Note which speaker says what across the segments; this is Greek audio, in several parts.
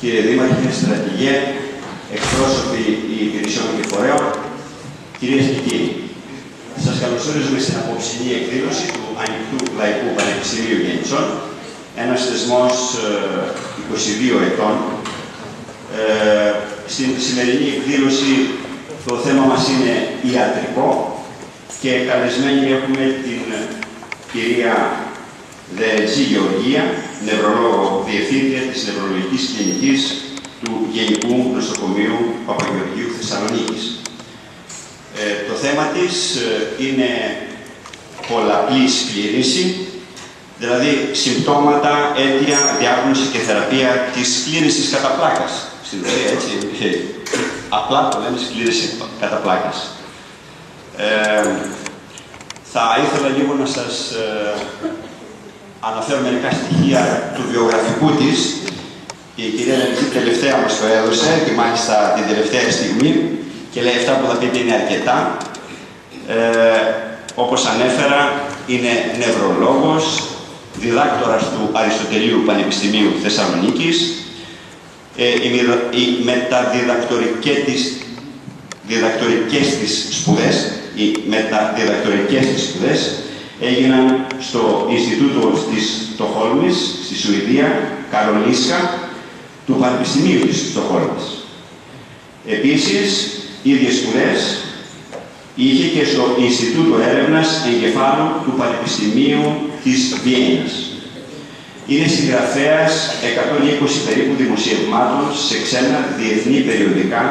Speaker 1: κύριε Δήμαρχε, κύριε Στρατηγέ, εκπρόσωποι υπηρεσιών και φορέων, κυρίες και κύριοι. Σας καλωσορίζουμε στην απόψινή εκδήλωση του Ανοιχτού Λαϊκού Πανεπιστημίου Γενιτσών, ένας θεσμός 22 ε, ετών. Ε, στην σημερινή εκδήλωση το θέμα μας είναι ιατρικό και καλεσμένοι έχουμε την κυρία Δετζή Γεωργία, νευρολόγο διευθύντρια της Νευρολογικής Κλινικής του Γενικού Νοσοκομείου Παπαγεωργίου Θεσσαλονίκης. Ε, το θέμα της ε, είναι πολλαπλή σκλήρυνση, δηλαδή συμπτώματα, αίτια, διάγνωση και θεραπεία της σκλήρυνσης κατά πλάκας. Στην ουσία, έτσι, απλά το λέμε σκλήρυνση κατά πλάκας. Ε, θα ήθελα λίγο να σας ε, αναφέρω μερικά στοιχεία του βιογραφικού της. Η κυρία Λελική τελευταία μας το έδωσε και μάλιστα την τελευταία στιγμή και λέει αυτά που θα πείτε είναι αρκετά. Ε, όπως ανέφερα, είναι νευρολόγος, διδάκτορας του Αριστοτελείου Πανεπιστημίου Θεσσαλονίκης, ε, οι, οι μεταδιδακτορικές της, διδακτορικές της σπουδές, οι μεταδιδακτορικές της σπουδές έγιναν στο Ινστιτούτο της Στοχόλμης, στη Σουηδία, Καρολίσκα, του Πανεπιστημίου της Στοχόλμης. Επίσης, ίδιες σπουδές είχε και στο Ινστιτούτο Έρευνας Εγκεφάλου του Πανεπιστημίου της Βιέννης. Είναι συγγραφέας 120 περίπου δημοσιευμάτων σε ξένα διεθνή περιοδικά,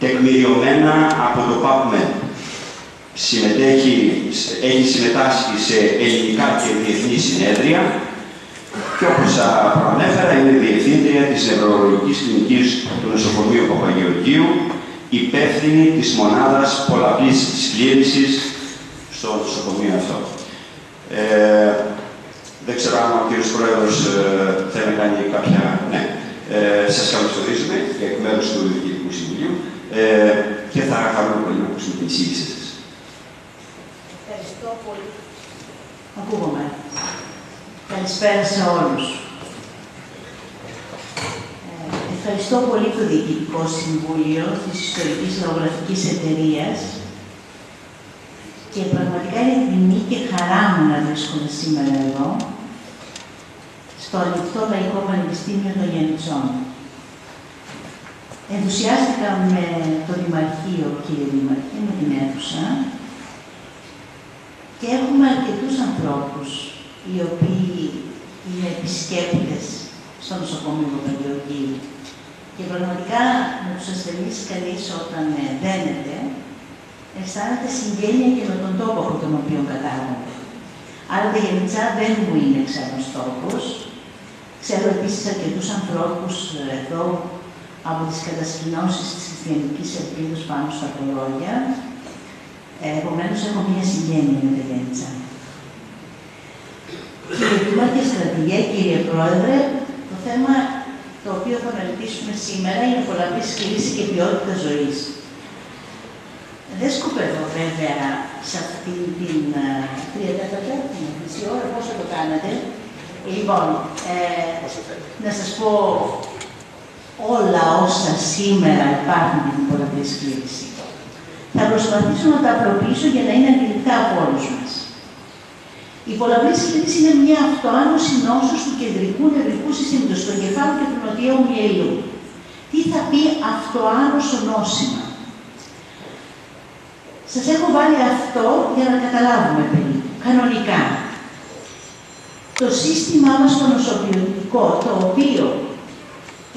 Speaker 1: τεκμηριωμένα από το PubMed συμμετέχει, έχει συμμετάσχει σε ελληνικά και διεθνή συνέδρια και όπως προανέφερα είναι διευθύντρια της νευρολογικής κλινικής του νοσοκομείου Παπαγεωργίου, υπεύθυνη της μονάδας πολλαπλής σκλήρυνσης στο νοσοκομείο αυτό. Ε, δεν ξέρω αν ο κύριος Πρόεδρος ε, θέλει να κάνει κάποια... Ναι. Ε, σας καλωσορίζουμε εκ μέρους του Διοικητικού Συμβουλίου ε, και θα χαρούμε πολύ να ακούσουμε την εισήγηση σας.
Speaker 2: Ευχαριστώ πολύ. Ακούγομαι. Καλησπέρα σε όλους. Ε, ευχαριστώ πολύ το Διοικητικό Συμβούλιο της Ιστορικής Λογογραφικής Εταιρείας και πραγματικά είναι τιμή και χαρά μου να βρίσκομαι σήμερα εδώ, στο Ανοιχτό Λαϊκό Πανεπιστήμιο των Γενιτσών. Ενθουσιάστηκα με το Δημαρχείο, κύριε Δημαρχείο, με την αίθουσα, και έχουμε αρκετούς ανθρώπους οι οποίοι είναι επισκέπτες στο νοσοκομείο Παπαγεωργίου. Και πραγματικά με τους ασθενείς κανείς όταν ε, δένεται, αισθάνεται συγγένεια και με τον τόπο από τον οποίο κατάγονται. Άρα τα Γενιτσά δεν μου είναι ξένος τόπος. Ξέρω επίσης αρκετούς ανθρώπους ε, εδώ από τις κατασκηνώσεις της χριστιανικής ελπίδας πάνω στα κολόγια, Επομένως, έχω μια συγγένεια με τα Γέννητσα. Κύριε Δούμα και στρατηγέ, κύριε Πρόεδρε, το θέμα το οποίο θα μελετήσουμε σήμερα είναι πολλαπλή σκλήση και ποιότητας ζωής. Δεν σκοπεύω βέβαια σε αυτή την τρία τέταρτα, την μισή ώρα, πόσο το κάνατε. Λοιπόν, ε, να σας πω όλα όσα σήμερα υπάρχουν την πολλαπλή σκλήση. Θα προσπαθήσω να τα απλοποιήσω για να είναι αντιληπτά από όλους μας. Η πολλαπλή σκλήρυνση είναι μια αυτοάνωση νόσους του κεντρικού νευρικού συστήματος, του εγκεφάλου και του νοτιαίου μυελού. Τι θα πει αυτοάνωσο νόσημα; Σας έχω βάλει αυτό για να καταλάβουμε περίπου. Κανονικά. Το σύστημά μας το νοσοποιητικό, το οποίο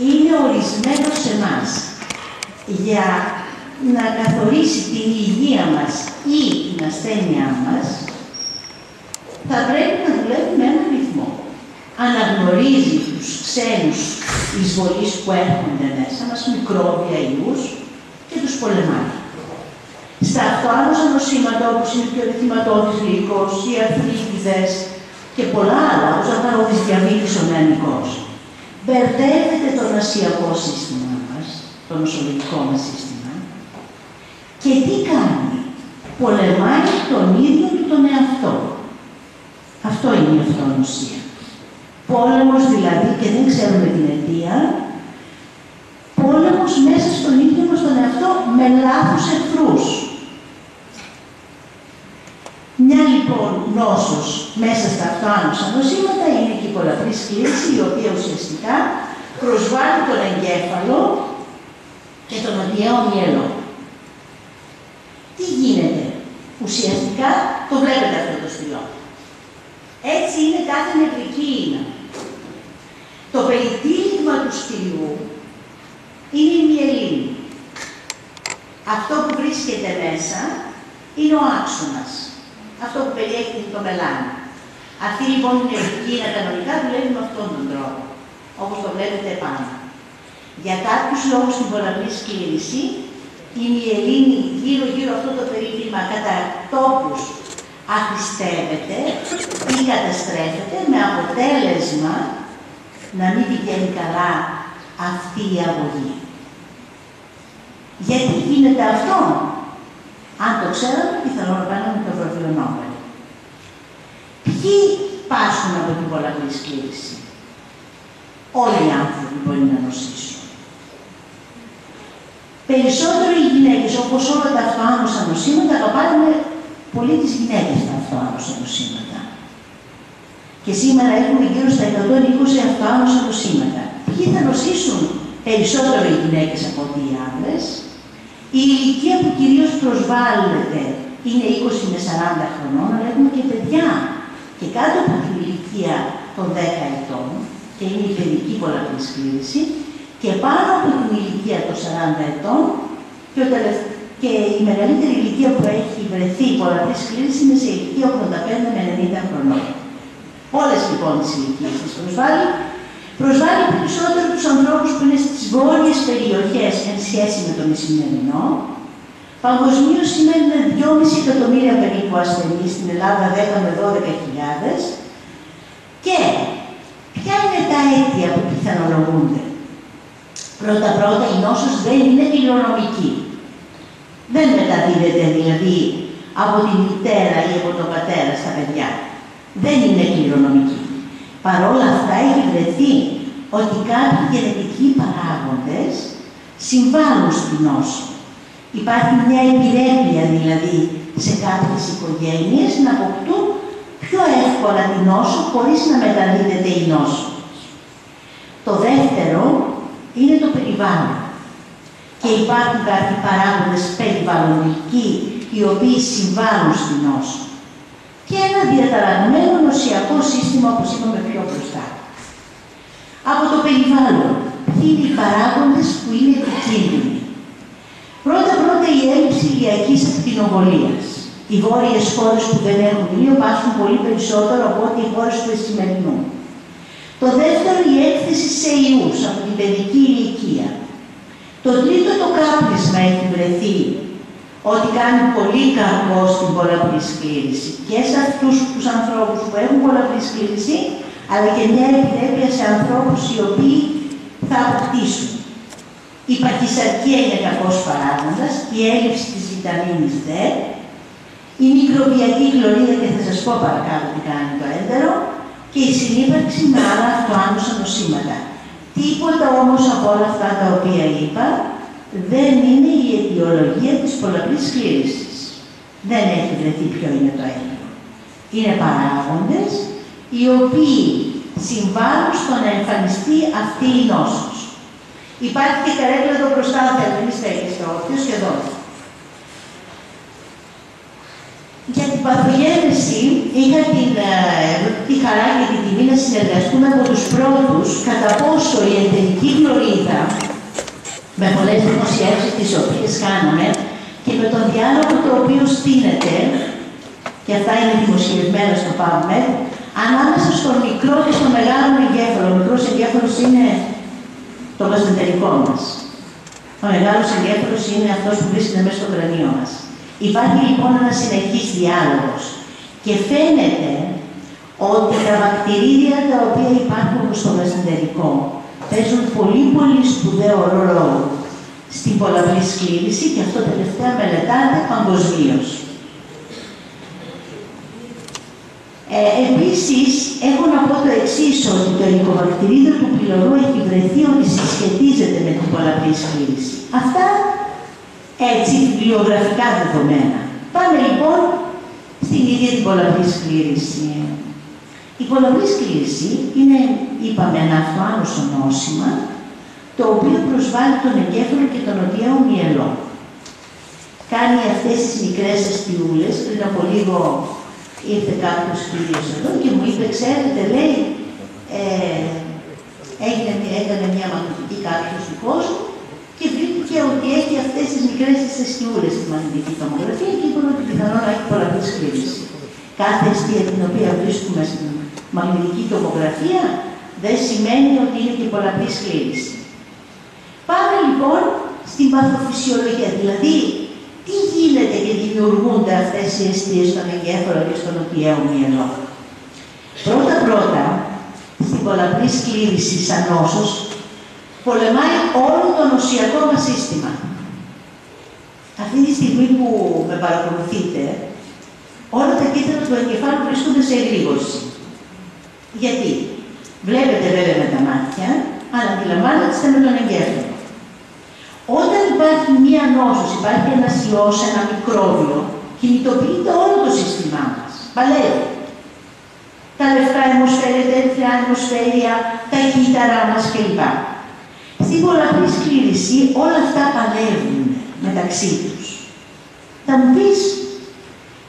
Speaker 2: είναι ορισμένο σε εμά για να καθορίσει την υγεία μας ή την ασθένειά μας, θα πρέπει να δουλεύει με έναν ρυθμό. Αναγνωρίζει τους ξένους εισβολείς που έρχονται μέσα μας, μικρόβια ιούς και τους πολεμάει. Στα αυτοάνωσα νοσήματα όπως είναι και ο ρεθυματώδης λύκος, οι αρθρίτιδες και πολλά άλλα, όπως ο αθαρόδης διαβήτης ο νεανικός, μπερδεύεται το νοσιακό σύστημα μας, το νοσολογικό μας σύστημα, και τι κάνει; Πολεμάει τον ίδιο του τον εαυτό. Αυτό είναι η αυτονοσία. Πόλεμος δηλαδή, και δεν ξέρουμε την αιτία, πόλεμος μέσα στον ίδιο μας τον εαυτό με λάθους εχθρούς. Μια λοιπόν νόσος μέσα στα αυτοάνωσα νοσήματα είναι και η πολλαπλή σκλήση, η οποία ουσιαστικά προσβάλλει τον εγκέφαλο και τον αδιαίο μυελό. Τι γίνεται. Ουσιαστικά το βλέπετε αυτό το στυλό. Έτσι είναι κάθε νευρική ίνα. Το περιτύλιγμα του στυλού είναι η μυελίνη. Αυτό που βρίσκεται μέσα είναι ο άξονας. Αυτό που περιέχει το μελάνι. Αυτή λοιπόν η νευρική ίνα κανονικά δουλεύει με αυτόν τον τρόπο, όπως το βλέπετε πάνω. Για κάποιους λόγους στην πολλαπλή σκλήρηση, η μυελίνη γύρω-γύρω αυτό το περίπτωμα κατά τόπους αχρηστεύεται ή καταστρέφεται με αποτέλεσμα να μην πηγαίνει καλά αυτή η αγωγή. Γιατί γίνεται αυτό; Αν το ξέραμε, πιθανόν να πάνε με το βραβείο Νόμπελ. Ποιοι πάσχουν από την πολλαπλή σκλήρηση. Όλοι οι άνθρωποι μπορεί να νοσήσουν. Περισσότερο οι γυναίκες, όπως όλα τα αυτοάνωσα νοσήματα, αγαπάνε πολύ τις γυναίκες τα αυτοάνωσα νοσήματα. Και σήμερα έχουμε γύρω στα 120 αυτοάνωσα νοσήματα. Ποιοι θα νοσήσουν περισσότερο οι γυναίκες από ότι οι άντρες. Η ηλικία που κυρίως προσβάλλεται είναι 20 με 40 χρονών, αλλά έχουμε και παιδιά και κάτω από την ηλικία των 10 ετών, και είναι η παιδική πολλαπλή σκλήρηση, και πάνω από την ηλικία των 40 ετών, και, ο και η μεγαλύτερη ηλικία που έχει βρεθεί η πολλαπλή σκλήρηση είναι σε ηλικία 85 με 90 χρονών. Όλες λοιπόν τις ηλικίες της προσβάλλει. Προσβάλλει περισσότερο τους ανθρώπους που είναι στις βόρειες περιοχές εν σχέση με τον Ισημερινό. Παγκοσμίως σήμερα είναι 2,5 εκατομμύρια περίπου ασθενείς, στην Ελλάδα 10 με 12 Και ποια είναι τα αίτια που πιθανολογούνται; Πρώτα-πρώτα η νόσος δεν είναι κληρονομική. Δεν μεταδίδεται δηλαδή από τη μητέρα ή από τον πατέρα στα παιδιά. Δεν είναι κληρονομική. Παρ' όλα αυτά έχει βρεθεί ότι κάποιοι γενετικοί παράγοντες συμβάλλουν στην νόσο. Υπάρχει μια επιρρέπεια δηλαδή σε κάποιες οικογένειες να αποκτούν πιο εύκολα την νόσο χωρίς να μεταδίδεται η νόσο. Το δεύτερο είναι το περιβάλλον. Και υπάρχουν κάποιοι παράγοντες περιβαλλοντικοί οι οποίοι συμβάλλουν στην νόσο. Και ένα διαταραγμένο νοσιακό σύστημα, όπως είπαμε πιο μπροστά. Από το περιβάλλον, ποιοι είναι οι παράγοντες που είναι επικίνδυνοι. Πρώτα-πρώτα η έλλειψη ηλιακής ακτινοβολίας. Οι βόρειες χώρες που δεν έχουν ήλιο πάσχουν πολύ περισσότερο από ό,τι οι χώρες του Εσημερινού. Το δεύτερο η έκθεση σε ιούς από την παιδική ηλικία. Το τρίτο το κάπνισμα έχει βρεθεί ότι κάνει πολύ κακό στην πολλαπλή σκλήρηση και σε αυτούς τους ανθρώπους που έχουν πολλαπλή σκλήρηση, αλλά και μια επιρρέπεια σε ανθρώπους οι οποίοι θα αποκτήσουν. Η παχυσαρκία είναι κακός παράγοντας, η έλλειψη της βιταμίνης D, η μικροβιακή κλωρίδα και θα σας πω παρακάτω τι κάνει το έντερο και η συνύπαρξη με άλλα αυτοάνωσα νοσήματα. Τίποτα όμως από όλα αυτά τα οποία είπα δεν είναι η αιτιολογία της πολλαπλής σκλήρησης. Δεν έχει βρεθεί ποιο είναι το αίτιο. Είναι παράγοντες οι οποίοι συμβάλλουν στο να εμφανιστεί αυτή η νόσος. Υπάρχει και καρέκλα εδώ μπροστά, θέλετε, μη στέκεστε όποιος και εδώ. Για την παθογένεση είχα την, ε, τη χαρά και την τιμή να συνεργαστούμε από τους πρώτους κατά πόσο η εταιρική κλωρίδα με πολλές δημοσιεύσεις τις οποίες κάναμε και με τον διάλογο το οποίο στείνεται, και αυτά είναι δημοσιευμένα στο PubMed, ανάμεσα στο μικρό και στο μεγάλο εγκέφαλο. Ο μικρός εγκέφαλος είναι το μεσεντερικό μας. Ο μεγάλος εγκέφαλος είναι αυτός που βρίσκεται μέσα στο κρανίο μας. Υπάρχει λοιπόν ένας συνεχής διάλογος και φαίνεται ότι τα βακτηρίδια τα οποία υπάρχουν στο μεσεντερικό παίζουν πολύ πολύ σπουδαίο ρόλο στην πολλαπλή σκλήρηση και αυτό τελευταία μελετάται παγκοσμίως. Ε, επίσης, έχω να πω το εξής ότι το ελικοβακτηρίδιο του πυλωρού έχει βρεθεί ότι συσχετίζεται με την πολλαπλή σκλήρηση. Αυτά έτσι βιβλιογραφικά δεδομένα. Πάμε λοιπόν στην ίδια την πολλαπλή σκλήρηση. Η πολλαπλή σκλήρηση είναι, είπαμε, ένα αυτοάνωσο νόσημα, το οποίο προσβάλλει τον εγκέφαλο και τον οδειαίο μυελό. Κάνει αυτές τις μικρές αστιούλες, πριν από λίγο ήρθε κάποιος κύριος εδώ και μου είπε, ξέρετε, λέει, ε, έγινε, έκανε μια μαγνητική κάποιος δικός μου και βρήκε ότι έχει αυτές τις μικρές αστιούλες στη μαγνητική τομογραφία και είπε ότι πιθανόν να έχει πολλαπλής σκλήρηση. Κάθε αιστεία την οποία βρίσκουμε στην μαγνητική τομογραφία δεν σημαίνει ότι είναι και πολλαπλής σκλήρηση. Πάμε λοιπόν στην παθοφυσιολογία, δηλαδή τι γίνεται και δημιουργούνται αυτές οι αιστείες στον εγκέφαλο και στον οτιαίο μυαλό. Πρώτα-πρώτα, στην πολλαπλής σκλήρηση σαν νόσος, πολεμάει όλο το νοσιακό μας σύστημα. Αυτή τη στιγμή που με παρακολουθείτε, όλα τα κύτταρα του εγκεφάλου βρίσκονται σε εγρήγορση. Γιατί, βλέπετε βέβαια με τα μάτια, αλλά αντιλαμβάνεστε με τον εγκέφαλο. Όταν υπάρχει μία νόσος, υπάρχει ένα ιός, ένα μικρόβιο, κινητοποιείται όλο το σύστημά μας. Παλεύει. Τα λευκά αιμοσφαίρια, τα ερυθρά αιμοσφαίρια, τα κύτταρά μας κλπ. Στην πολλαπλή σκλήρηση όλα αυτά παλεύουν μεταξύ τους. Θα μου πεις,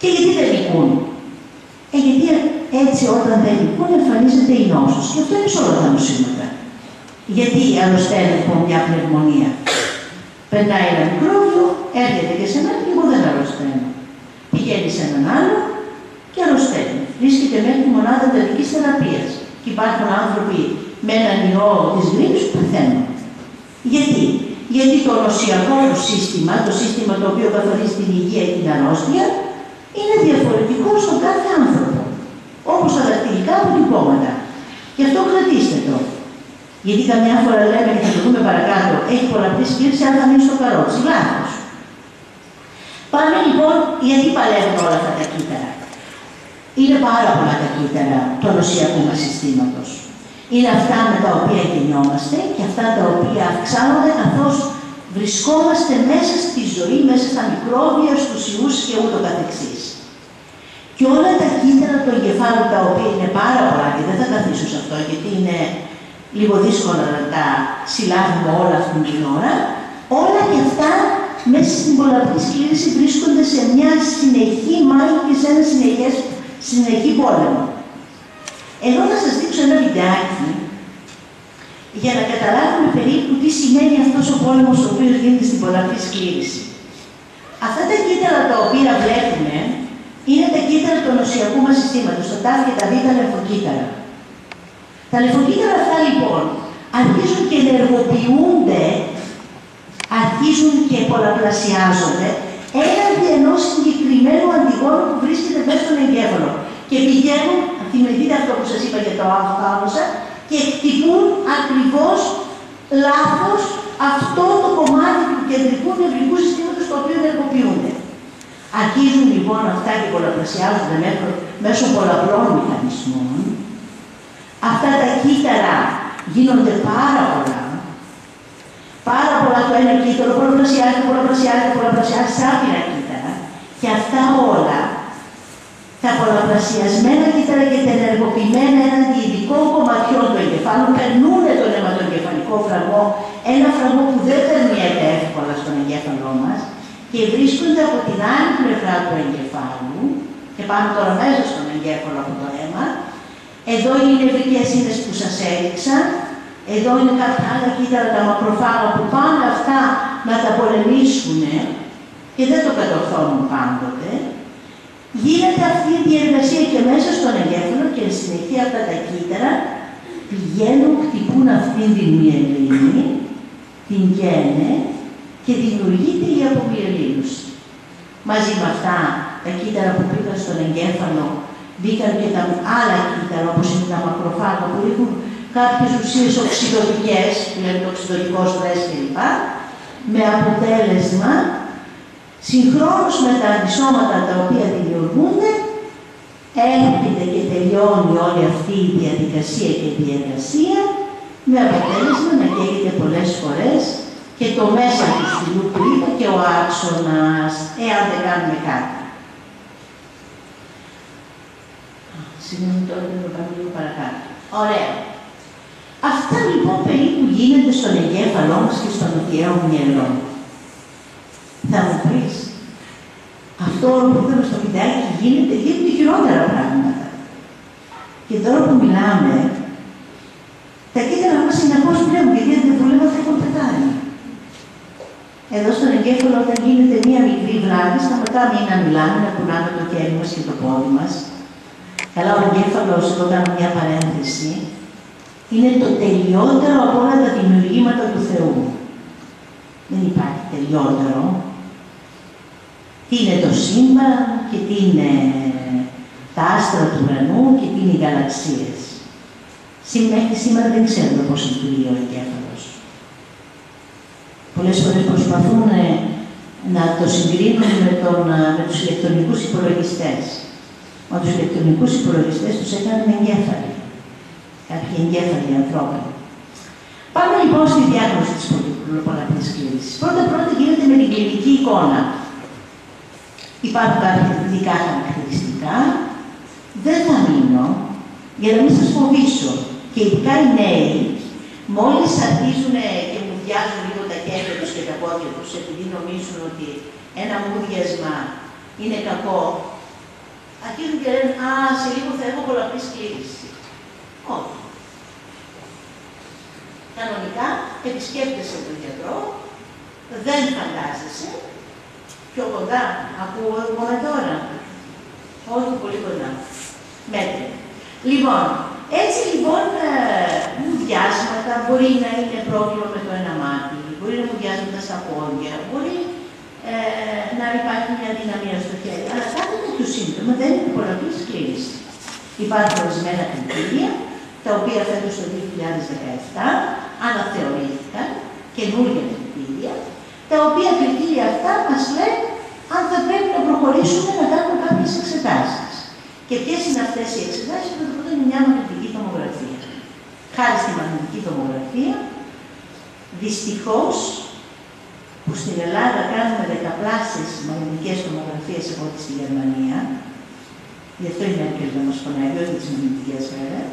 Speaker 2: και γιατί δεν λυκούν. Ε, γιατί έτσι όταν δεν λυκούν εμφανίζεται η νόσος. Και αυτό είναι σε όλα τα νοσήματα. Γιατί αρρωσταίνει από μια πνευμονία. Περνάει ένα μικρόβιο, έρχεται και σε μένα και εγώ δεν αρρωσταίνω. Πηγαίνει σε έναν άλλο και αρρωσταίνει. Βρίσκεται μέχρι τη μονάδα εντατική θεραπείας. Και υπάρχουν άνθρωποι με έναν ιό της γρήπη που πεθαίνουν. Γιατί; Γιατί το νοσιακό του σύστημα, το σύστημα το οποίο καθορίζει την υγεία και την αρρώστια, είναι διαφορετικό στον κάθε άνθρωπο. Όπως τα δακτυλικά αποτυπώματα. Γι' αυτό κρατήστε το. Γιατί καμιά φορά λέμε, και θα το δούμε παρακάτω, έχει πολλαπλή σκλήρωση, αν θα μείνει στο καρότσι. Λάθος. Πάμε λοιπόν, γιατί παλεύουν όλα αυτά τα κύτταρα. Είναι πάρα πολλά τα κύτταρα του νοσιακού μας συστήματος. Είναι αυτά με τα οποία γεννιόμαστε και αυτά τα οποία αυξάνονται καθώς βρισκόμαστε μέσα στη ζωή, μέσα στα μικρόβια, στους ιούς και ούτω καθεξής. Και όλα τα κύτταρα του εγκεφάλου, τα οποία είναι πάρα πολλά και δεν θα καθίσω σε αυτό γιατί είναι λίγο δύσκολο να τα συλλάβουμε όλα αυτήν την ώρα, όλα και αυτά μέσα στην πολλαπλή σκλήρηση βρίσκονται σε μια συνεχή μάχη και σε ένα συνεχές, συνεχή πόλεμο. Εδώ θα σας δείξω ένα βιντεάκι για να καταλάβουμε περίπου τι σημαίνει αυτός ο πόλεμος ο οποίος γίνεται στην πολλαπλή σκλήρηση. Αυτά τα κύτταρα τα οποία βλέπουμε είναι τα κύτταρα του νοσιακού μας συστήματος, το ΤΑΦ και τα β' λεφοκύτταρα. Τα λεφοκύτταρα αυτά λοιπόν αρχίζουν και ενεργοποιούνται, αρχίζουν και πολλαπλασιάζονται έναντι ενός συγκεκριμένου αντιγόνου που βρίσκεται μέσα στον εγκέφαλο. Και πηγαίνουν, θυμηθείτε αυτό που σας είπα για το άμμοσα, και χτυπούν ακριβώς λάθος αυτό το κομμάτι του κεντρικού νευρικού συστήματος το οποίο ενεργοποιούνται. Αρχίζουν λοιπόν αυτά και πολλαπλασιάζονται μέσω πολλαπλών μηχανισμών Αυτά τα κύτταρα γίνονται πάρα πολλά. Πάρα πολλά το ένα κύτταρο, πολλαπλασιάζεται, πολλαπλασιάζεται, πολλαπλασιάζεται, άπειρα κύτταρα. Και αυτά όλα, τα πολλαπλασιασμένα κύτταρα και τα ενεργοποιημένα έναντι ειδικών κομματιών του εγκεφάλου, περνούν τον αιματογκεφαλικό φραγμό, ένα φραγμό που δεν περνιέται εύκολα στον εγκέφαλό μας και βρίσκονται από την άλλη πλευρά του εγκεφάλου και πάνε τώρα μέσα στον εγκέφαλο από το αίμα εδώ είναι οι νευρικές ίνες που σας έδειξα. Εδώ είναι κάποια άλλα κύτταρα τα μακροφάγα που πάνε αυτά να τα πολεμήσουν και δεν το κατορθώνουν πάντοτε. Γίνεται αυτή η διεργασία και μέσα στον εγκέφαλο και συνεχεία αυτά τα κύτταρα πηγαίνουν, χτυπούν αυτήν την μυελίνη, την γένε και δημιουργείται η απομυελίνωση. Μαζί με αυτά τα κύτταρα που πήγαν στον εγκέφαλο μπήκαν και τα άλλα κύτταρα όπως είναι τα μακροφάγα που έχουν κάποιες ουσίες οξυδοτικές, δηλαδή το οξυδοτικό στρες κλπ. Με αποτέλεσμα, συγχρόνως με τα αντισώματα τα οποία δημιουργούνται, έρχεται και τελειώνει όλη αυτή η διαδικασία και η διαδικασία με αποτέλεσμα να καίγεται πολλές φορές και το μέσα του στυλού που είπε και ο άξονας, εάν δεν κάνουμε κάτι. Συγγνώμη τώρα δεν το πάμε λίγο παρακάτω. Ωραία. Αυτά λοιπόν περίπου γίνεται στον εγκέφαλό μας και στον νοτιαίο μυαλό. Θα μου πεις, αυτό που είδαμε στο βιντεάκι γίνεται, γίνονται χειρότερα πράγματα. Και τώρα που μιλάμε, τα κύτταρα μας συνεχώς πλέον, γιατί δεν δουλεύουν έχουν πεθάνει. Εδώ στον εγκέφαλο όταν γίνεται μία μικρή βλάβη, σταματάμε ή να μιλάμε, να κουνάμε το χέρι μας και το πόδι μας. Καλά, ο εγκέφαλος, εδώ κάνω μια παρένθεση, είναι το τελειότερο από όλα τα δημιουργήματα του Θεού. Δεν υπάρχει τελειότερο. Τι είναι το σύμπαν και τι είναι τα άστρα του ουρανού και τι είναι οι γαλαξίες. Μέχρι σήμερα δεν ξέρουμε πώς λειτουργεί ο εγκέφαλος. Πολλές φορές προσπαθούν να το συγκρίνουν με, τον, με τους ηλεκτρονικούς υπολογιστές. Μα τους ηλεκτρονικούς υπολογιστές τους έκαναν εγκέφαλοι. Κάποιοι εγκέφαλοι ανθρώποι. Πάμε λοιπόν στη διάγνωση της πολλαπλής κλήρησης. Πρώτα πρώτα γίνεται με την κλινική εικόνα. Υπάρχουν κάποια ειδικά χαρακτηριστικά. Δεν θα μείνω για να μην σας φοβήσω. Και ειδικά οι νέοι, μόλις αρχίζουν και μου βιάζουν λίγο τα χέρια τους και τα πόδια τους, επειδή νομίζουν ότι ένα μούδιασμα είναι κακό, αρχίζουν και λένε «Α, σε λίγο θα έχω πολλαπλής σκλήρηση». Όχι. Κανονικά, επισκέπτεσαι τον γιατρό, δεν φαντάζεσαι, πιο κοντά, ακούω εγώ τώρα. Όχι πολύ κοντά. Μέτρη. Λοιπόν, έτσι λοιπόν, μου ε, διάσματα μπορεί να είναι πρόβλημα με το ένα μάτι, μπορεί να μου διάσματα στα πόδια, μπορεί ε, να υπάρχει μια δυναμία στο χέρι. Αλλά κάθε τέτοιο σύμπτωμα δεν είναι πολλαπλή σκλήρηση. Υπάρχουν ορισμένα κριτήρια, τα οποία φέτος το 2017 αναθεωρήθηκαν, καινούργια κριτήρια, τα οποία κριτήρια αυτά μας λένε αν θα πρέπει να προχωρήσουμε να κάνουμε κάποιες εξετάσεις. Και ποιες είναι αυτές οι εξετάσεις, που πρώτο είναι μια μαγνητική τομογραφία. Χάρη στη μαγνητική τομογραφία, δυστυχώς που στην Ελλάδα κάνουμε δεκαπλάσεις μαγνητικές τομογραφίες από ό,τι στη Γερμανία, γι' αυτό η Μέρκελ δεν μας φωνάει, όχι τις μαγνητικές βέβαια,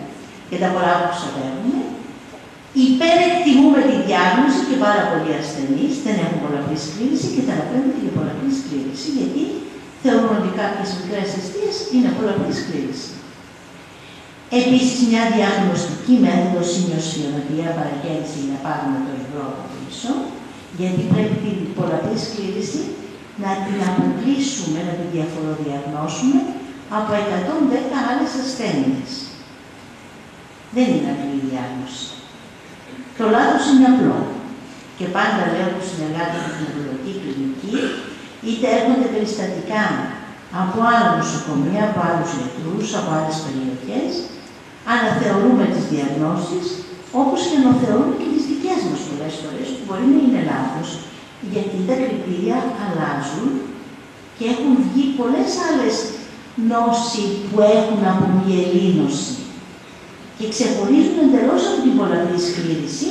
Speaker 2: και τα πολλά που ξοδεύουμε, υπερεκτιμούμε τη διάγνωση και πάρα πολλοί ασθενείς δεν έχουν πολλαπλής σκλήρηση και θεραπεύονται για πολλαπλής σκλήρηση, γιατί θεωρούν ότι κάποιες μικρές αιστείες είναι πολλαπλής σκλήρηση. Επίσης, μια διαγνωστική μέθοδος σημειοσφιονοτία παραγγέλνηση για να πάρουμε το ευρώ από πίσω, γιατί πρέπει την πολλαπλής σκλήρηση να την αποκλείσουμε, να την διαφοροδιαγνώσουμε από 110 άλλες ασθένειες. Δεν είναι απλή η διάγνωση. Το λάθος είναι απλό. Και πάντα λέω που συνεργάται με την ευρωπαϊκή κλινική, είτε έρχονται περιστατικά από άλλα νοσοκομεία, από άλλους γιατρούς, από άλλες περιοχές, αναθεωρούμε τις διαγνώσεις, όπως και αναθεωρούμε και τις δικές μας πολλές φορές, που μπορεί να είναι λάθος, γιατί τα κριτήρια αλλάζουν και έχουν βγει πολλές άλλες νόσοι που έχουν απομυελίνωση και ξεχωρίζουν εντελώς από την πολλαπλή σκλήρηση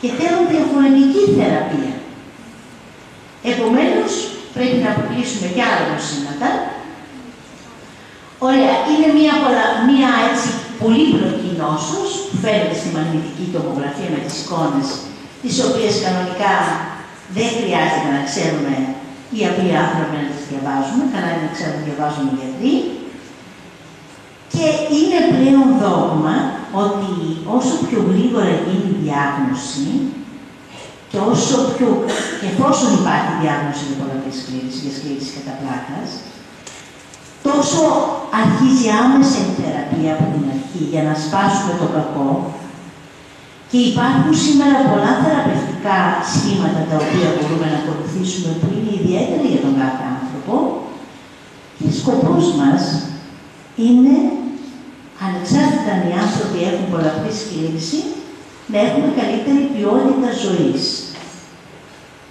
Speaker 2: και θέλουν διαφορετική θεραπεία. Επομένως, πρέπει να αποκλείσουμε και άλλα νοσήματα. Ωραία, είναι μια, πολλα, μια έτσι πολύπλοκη νόσος που φαίνεται στη μαγνητική τομογραφία με τις εικόνες, τις οποίες κανονικά δεν χρειάζεται να ξέρουμε οι απλοί άνθρωποι να τις διαβάζουμε, καλά να ξέρουμε να διαβάζουμε οι γιατροί. Και είναι πλέον δόγμα ότι όσο πιο γρήγορα γίνει η διάγνωση και όσο πιο, και εφόσον υπάρχει διάγνωση για πολλαπλή σκλήρηση, για σκλήρηση κατά πλάκας, τόσο αρχίζει άμεσα η θεραπεία από την αρχή για να σπάσουμε το κακό. Και υπάρχουν σήμερα πολλά θεραπευτικά σχήματα τα οποία μπορούμε να ακολουθήσουμε που είναι ιδιαίτερα για τον κάθε άνθρωπο και σκοπός μας είναι ανεξάρτητα αν οι άνθρωποι έχουν πολλαπλή σκλήρηση, να έχουμε καλύτερη ποιότητα ζωής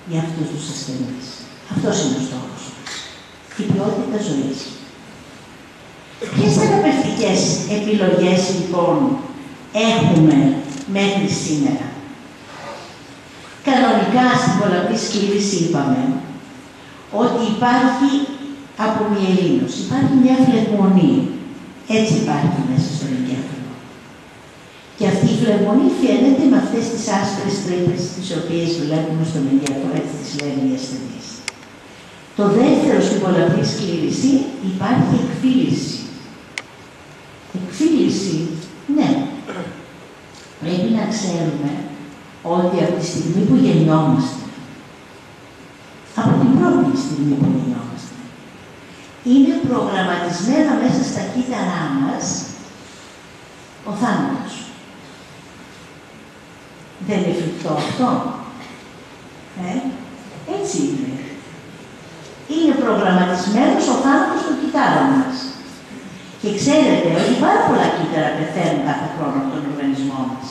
Speaker 2: για αυτούς τους ασθενείς. Αυτός είναι ο στόχος Η ποιότητα ζωής. Ποιες θεραπευτικές επιλογές λοιπόν έχουμε μέχρι σήμερα; Κανονικά κανονικά στην πολλαπλή σκλήρηση είπαμε ότι υπάρχει απομυελίνωση, υπάρχει μια φλεγμονή. Έτσι υπάρχει μέσα στον εγκέφαλο. Και αυτή η φλεγμονή φαίνεται με αυτές τις άσπρες τρύπες τις οποίες βλέπουμε στον εγκέφαλο, έτσι τις λένε οι ασθενείς. Το δεύτερο στην πολλαπλή σκλήρηση υπάρχει εκφύλιση. Εκφύλιση, ναι. Πρέπει να ξέρουμε ότι από τη στιγμή που γεννιόμαστε, από την πρώτη στιγμή που γεννιόμαστε, είναι προγραμματισμένα μέσα στα κύτταρά μας ο θάνατος. Δεν είναι φρικτό αυτό. Ε; Έτσι είναι. Είναι προγραμματισμένος ο θάνατος των κυτάρων μας. Και ξέρετε ότι πάρα πολλά κύτταρα πεθαίνουν κάθε χρόνο από τον οργανισμό μας.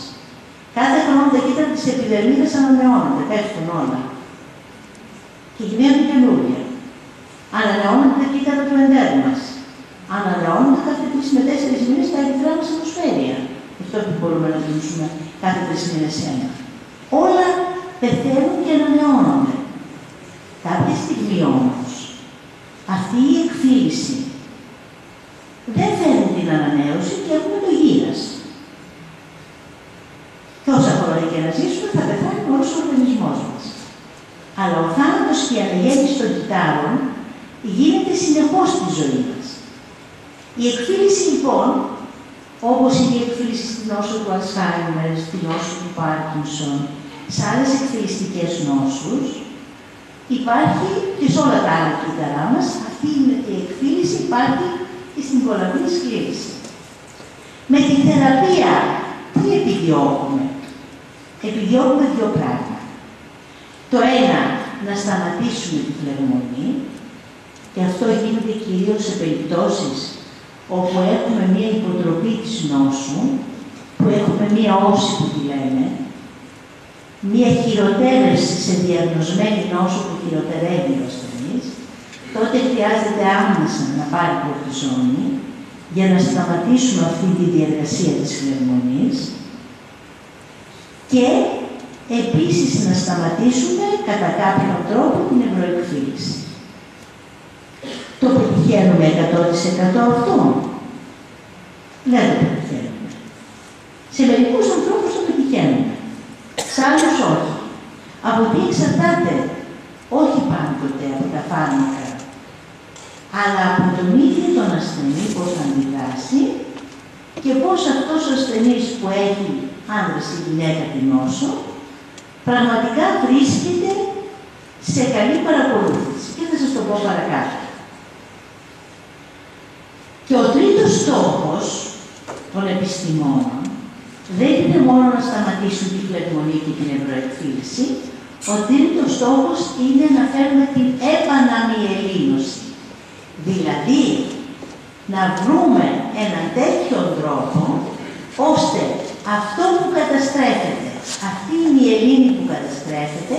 Speaker 2: Κάθε χρόνο τα κύτταρα της επιδερμίδας ανανεώνονται, πέφτουν όλα. Και γίνονται καινούργια. Ανανεώνονται τα κύτταρα του εντέρου μας. Ανανεώνονται κάθε τρει με τέσσερις μήνες τα ερυθρά μας ατμοσφαίρια. Αυτό που μπορούμε να δούμε κάθε τρεις μήνες ένα. Όλα πεθαίνουν και ανανεώνονται. Κάποια στιγμή όμως, αυτή η εκφύλιση δεν φέρνει την ανανέωση και έχουμε το γύρας. Και όσα χρόνια και να ζήσουμε θα πεθάνει όλος ο οργανισμός μας. Αλλά ο θάνατος και η αναγέννηση των κυτάρων γίνεται συνεχώς στη ζωή μας. Η εκφύλιση λοιπόν, όπως είναι η εκφύλιση στην νόσο του Αλσχάιμερ, στην νόσο του Πάρκινσον, σε άλλες εκφυλιστικές νόσους, υπάρχει και σε όλα τα άλλα κύτταρά μας, αυτή η εκφύλιση υπάρχει και στην πολλαπλή σκλήρηση. Με τη θεραπεία, τι επιδιώκουμε; Επιδιώκουμε δύο πράγματα. Το ένα, να σταματήσουμε τη φλεγμονή, και αυτό γίνεται κυρίως σε περιπτώσεις όπου έχουμε μία υποτροπή της νόσου, που έχουμε μία όση που τη λέμε, μία χειροτέρευση σε διαγνωσμένη νόσο που χειροτερεύει ο ασθενής, τότε χρειάζεται άμεσα να πάρει κορτιζόνη για να σταματήσουμε αυτή τη διαδικασία της φλεγμονής και επίσης να σταματήσουμε κατά κάποιον τρόπο την ευρωεκφύλιση. Το πετυχαίνουμε 100% αυτό. Δεν το πετυχαίνουμε. Σε μερικούς ανθρώπους το πετυχαίνουμε. Σε άλλους όχι. Από τι εξαρτάται, όχι πάντοτε από τα φάρμακα, αλλά από τον ίδιο τον ασθενή πώς θα αντιδράσει και πώς αυτός ο ασθενής που έχει άνδρας ή γυναίκα την νόσο, πραγματικά βρίσκεται σε καλή παρακολούθηση. Και θα σας το πω παρακάτω. Και ο τρίτος στόχος των επιστημόνων δεν είναι μόνο να σταματήσουν τη φλεγμονή και την ευρωεκφύλιση, ο τρίτος στόχος είναι να φέρουμε την επαναμιελίνωση. Δηλαδή, να βρούμε έναν τέτοιο τρόπο, ώστε αυτό που καταστρέφεται, αυτή η μυελίνη που καταστρέφεται,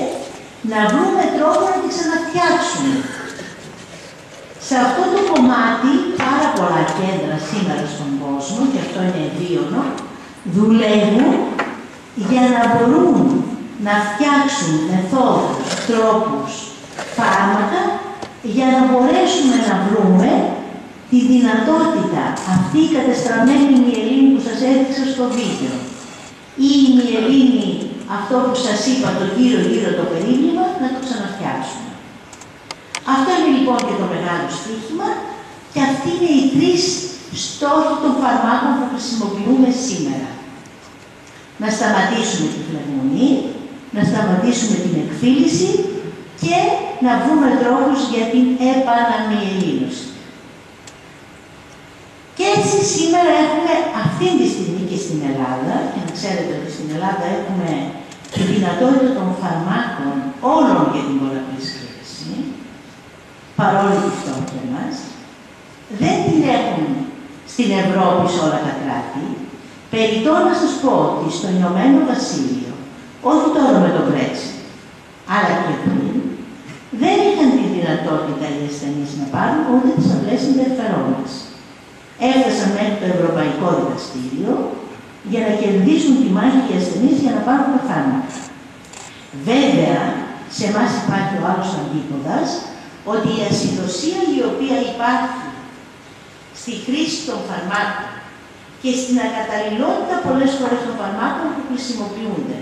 Speaker 2: να βρούμε τρόπο να την ξαναφτιάξουμε. Σε αυτό το κομμάτι, πάρα πολλά κέντρα σήμερα στον κόσμο, και αυτό είναι ευίωνο, δουλεύουν για να μπορούν να φτιάξουν μεθόδους, τρόπους, φάρμακα, για να μπορέσουμε να βρούμε τη δυνατότητα αυτή η κατεστραμμένη μυελίνη που σας έδειξα στο βίντεο ή η μυελίνη, αυτό που σας είπα, το γύρω-γύρω το περίγλυμα, να το ξαναφτιάξουμε. Αυτό είναι λοιπόν και το μεγάλο στοίχημα και αυτοί είναι οι τρεις στόχοι των φαρμάκων που χρησιμοποιούμε σήμερα. Να σταματήσουμε τη φλεγμονή, να σταματήσουμε την εκφύλιση και να βρούμε τρόπους για την επαναμιελίνωση. Και έτσι σήμερα έχουμε αυτή τη στιγμή και στην Ελλάδα, και να ξέρετε ότι στην Ελλάδα έχουμε τη δυνατότητα των φαρμάκων όλων για την πολλαπλή σκλήρωση, παρόλη τη φτώχεια μας, δεν την έχουν στην Ευρώπη σε όλα τα κράτη. Περιτώ να σας πω ότι στο Ηνωμένο Βασίλειο, όχι τώρα με το Brexit, αλλά και πριν, δεν είχαν τη δυνατότητα οι ασθενείς να πάρουν ούτε τις απλές ενδιαφερόμενες. Έφτασαν μέχρι το Ευρωπαϊκό Δικαστήριο για να κερδίσουν τη μάχη οι ασθενείς για να πάρουν τα φάρμακα. Βέβαια, σε εμάς υπάρχει ο άλλος αντίποδας, ότι η ασυδοσία η οποία υπάρχει στη χρήση των φαρμάκων και στην ακαταλληλότητα πολλές φορές των φαρμάκων που χρησιμοποιούνται.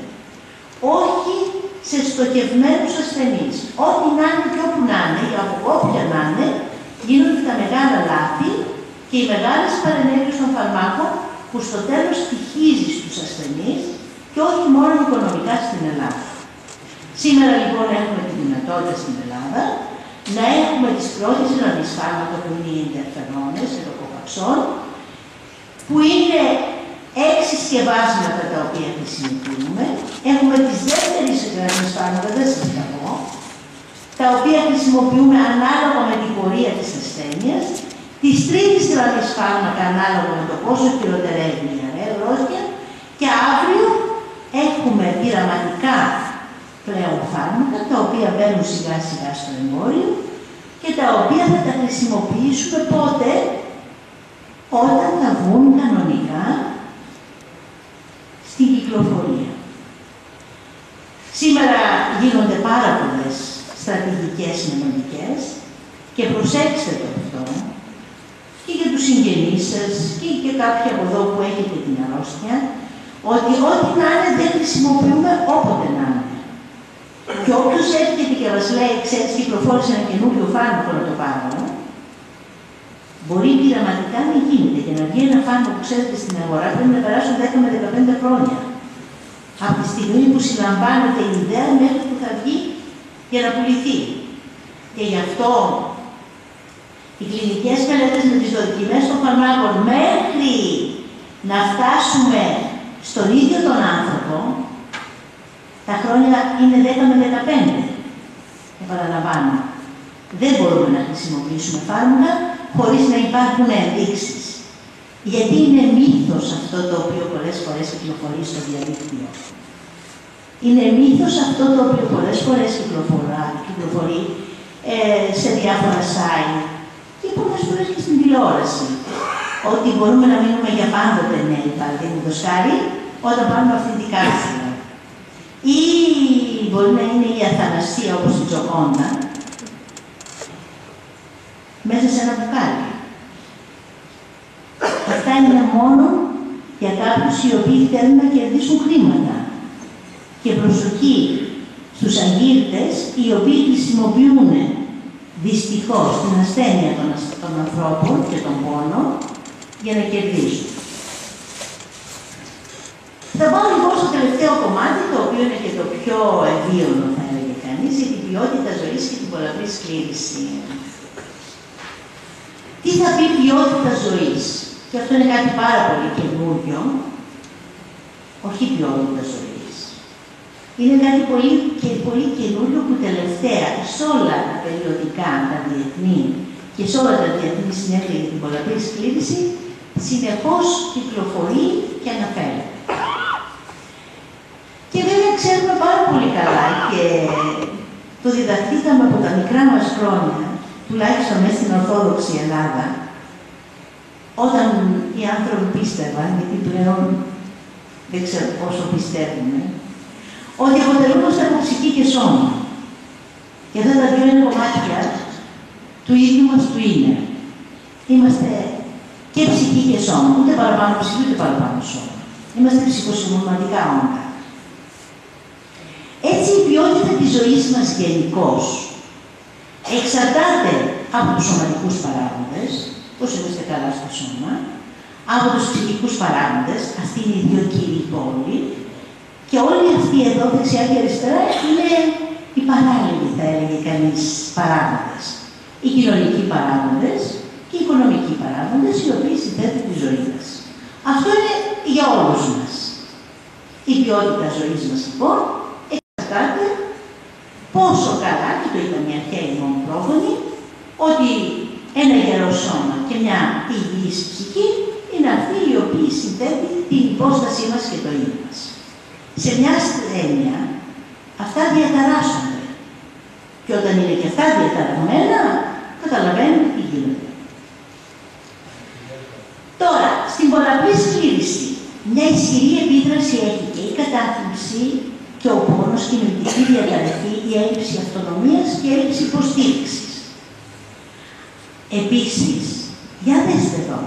Speaker 2: Όχι σε στοχευμένους ασθενείς. Ό,τι να είναι και όπου να είναι, ή από όποια να είναι, γίνονται τα μεγάλα λάθη και οι μεγάλες παρενέργειες των φαρμάκων που στο τέλος στοιχίζει στους ασθενείς και όχι μόνο οικονομικά στην Ελλάδα. Σήμερα λοιπόν έχουμε τη δυνατότητα στην Ελλάδα να έχουμε τις πρώτες γραμμές φάρμακα που είναι οι εντερφερόνες, εροκοκαψών, που είναι έξι σκευάσματα τα οποία χρησιμοποιούμε. Έχουμε τις δεύτερες γραμμές φάρμακα, δεν σας τα πω, τα οποία χρησιμοποιούμε ανάλογα με την πορεία της ασθένειας, τις τρίτες γραμμές φάρμακα ανάλογα με το πόσο χειροτερεύει η αρρώστια και αύριο έχουμε πειραματικά πλέον φάρμακα, τα οποία μπαίνουν σιγά σιγά στο εμπόριο και τα οποία θα τα χρησιμοποιήσουμε πότε, όταν θα βγουν κανονικά στην κυκλοφορία. Σήμερα γίνονται πάρα πολλές στρατηγικές μελλοντικές και προσέξτε το αυτό και για τους συγγενείς σας και για κάποιοι από εδώ που έχετε την αρρώστια, ότι ό,τι να είναι δεν χρησιμοποιούμε όποτε να είναι. Και όποιος έρχεται και μας λέει, ξέρεις, κυκλοφόρησε ένα καινούριο φάρμακο να το πάρω, μπορεί πειραματικά να γίνεται. Για να βγει ένα φάρμακο που ξέρετε στην αγορά πρέπει να περάσουν 10 με 15 χρόνια. Από τη στιγμή που συλλαμβάνεται η ιδέα μέχρι που θα βγει για να πουληθεί. Και γι' αυτό οι κλινικές μελέτες με τις δοκιμές των φαρμάκων μέχρι να φτάσουμε στον ίδιο τον άνθρωπο τα χρόνια είναι 10 με 15. Επαναλαμβάνω. Δεν μπορούμε να χρησιμοποιήσουμε φάρμακα χωρίς να υπάρχουν ενδείξεις. Γιατί είναι μύθος αυτό το οποίο πολλές φορές κυκλοφορεί στο διαδίκτυο; Είναι μύθος αυτό το οποίο πολλές φορές κυκλοφορεί ε, σε διάφορα site και πολλές φορές και στην τηλεόραση. Ότι μπορούμε να μείνουμε για πάντοτε νέοι, παραδείγματος χάρη, όταν πάρουμε αυτή την κάρτα ή μπορεί να είναι η αθανασία όπως η Τζοκόντα, μέσα σε ένα μπουκάλι. Αυτά είναι μόνο για κάποιους οι οποίοι θέλουν να κερδίσουν χρήματα. Και προσοχή στους αγκύρτες οι οποίοι χρησιμοποιούν δυστυχώς την ασθένεια των, των ανθρώπων και των πόνων για να κερδίσουν. Θα πάω λοιπόν στο τελευταίο κομμάτι, το οποίο είναι και το πιο ευίωνο, θα έλεγε κανείς, για την ποιότητα ζωής και την πολλαπλή σκλήρηση. Τι θα πει ποιότητα ζωής, και αυτό είναι κάτι πάρα πολύ καινούριο, όχι ποιότητα ζωής. Είναι κάτι πολύ, και πολύ καινούριο που τελευταία σε όλα τα περιοδικά, τα διεθνή και σε όλα τα διεθνή συνέδρια για την πολλαπλή σκλήρηση, συνεχώς κυκλοφορεί και αναφέρεται. Και το διδαχθήκαμε από τα μικρά μας χρόνια, τουλάχιστον μέσα στην Ορθόδοξη Ελλάδα, όταν οι άνθρωποι πίστευαν, γιατί πλέον δεν ξέρω πόσο πιστεύουμε, ότι αποτελούμαστε από ψυχή και σώμα. Και αυτά τα δύο είναι κομμάτια του ίδιου μας του είναι. Είμαστε και ψυχή και σώμα, ούτε παραπάνω ψυχή, ούτε παραπάνω σώμα. Είμαστε ψυχοσυμωματικά όντα. Έτσι η ποιότητα της ζωής μας γενικώς εξαρτάται από τους σωματικούς παράγοντες, πώς είμαστε καλά στο σώμα, από τους ψυχικούς παράγοντες, αυτοί είναι οι δύο κύριοι πόλοι, και όλοι αυτοί εδώ, δεξιά και αριστερά, είναι οι παράλληλοι, θα έλεγε κανείς, παράγοντες. Οι κοινωνικοί παράγοντες και οι οικονομικοί παράγοντες, οι οποίοι συνθέτουν τη ζωή μας. Αυτό είναι για όλους μας. Η ποιότητα ζωής μας, λοιπόν, εξαρτάται πόσο καλά, και το είπαν οι αρχαίοι μου πρόγονοι, ότι ένα γερό σώμα και μια υγιής ψυχή είναι αυτοί οι οποίοι συνθέτουν την υπόστασή μας και το ίδιο μας. Σε μια ασθένεια αυτά διαταράσσονται. Και όταν είναι και αυτά διαταραγμένα, καταλαβαίνετε τι γίνεται. Τώρα, στην πολλαπλή σκλήρηση, μια ισχυρή επίδραση έχει και η κατάθλιψη και και ο πόνος και η νοητική διαταραχή, η έλλειψη αυτονομίας και η έλλειψη υποστήριξης. Επίσης, για δέστε εδώ,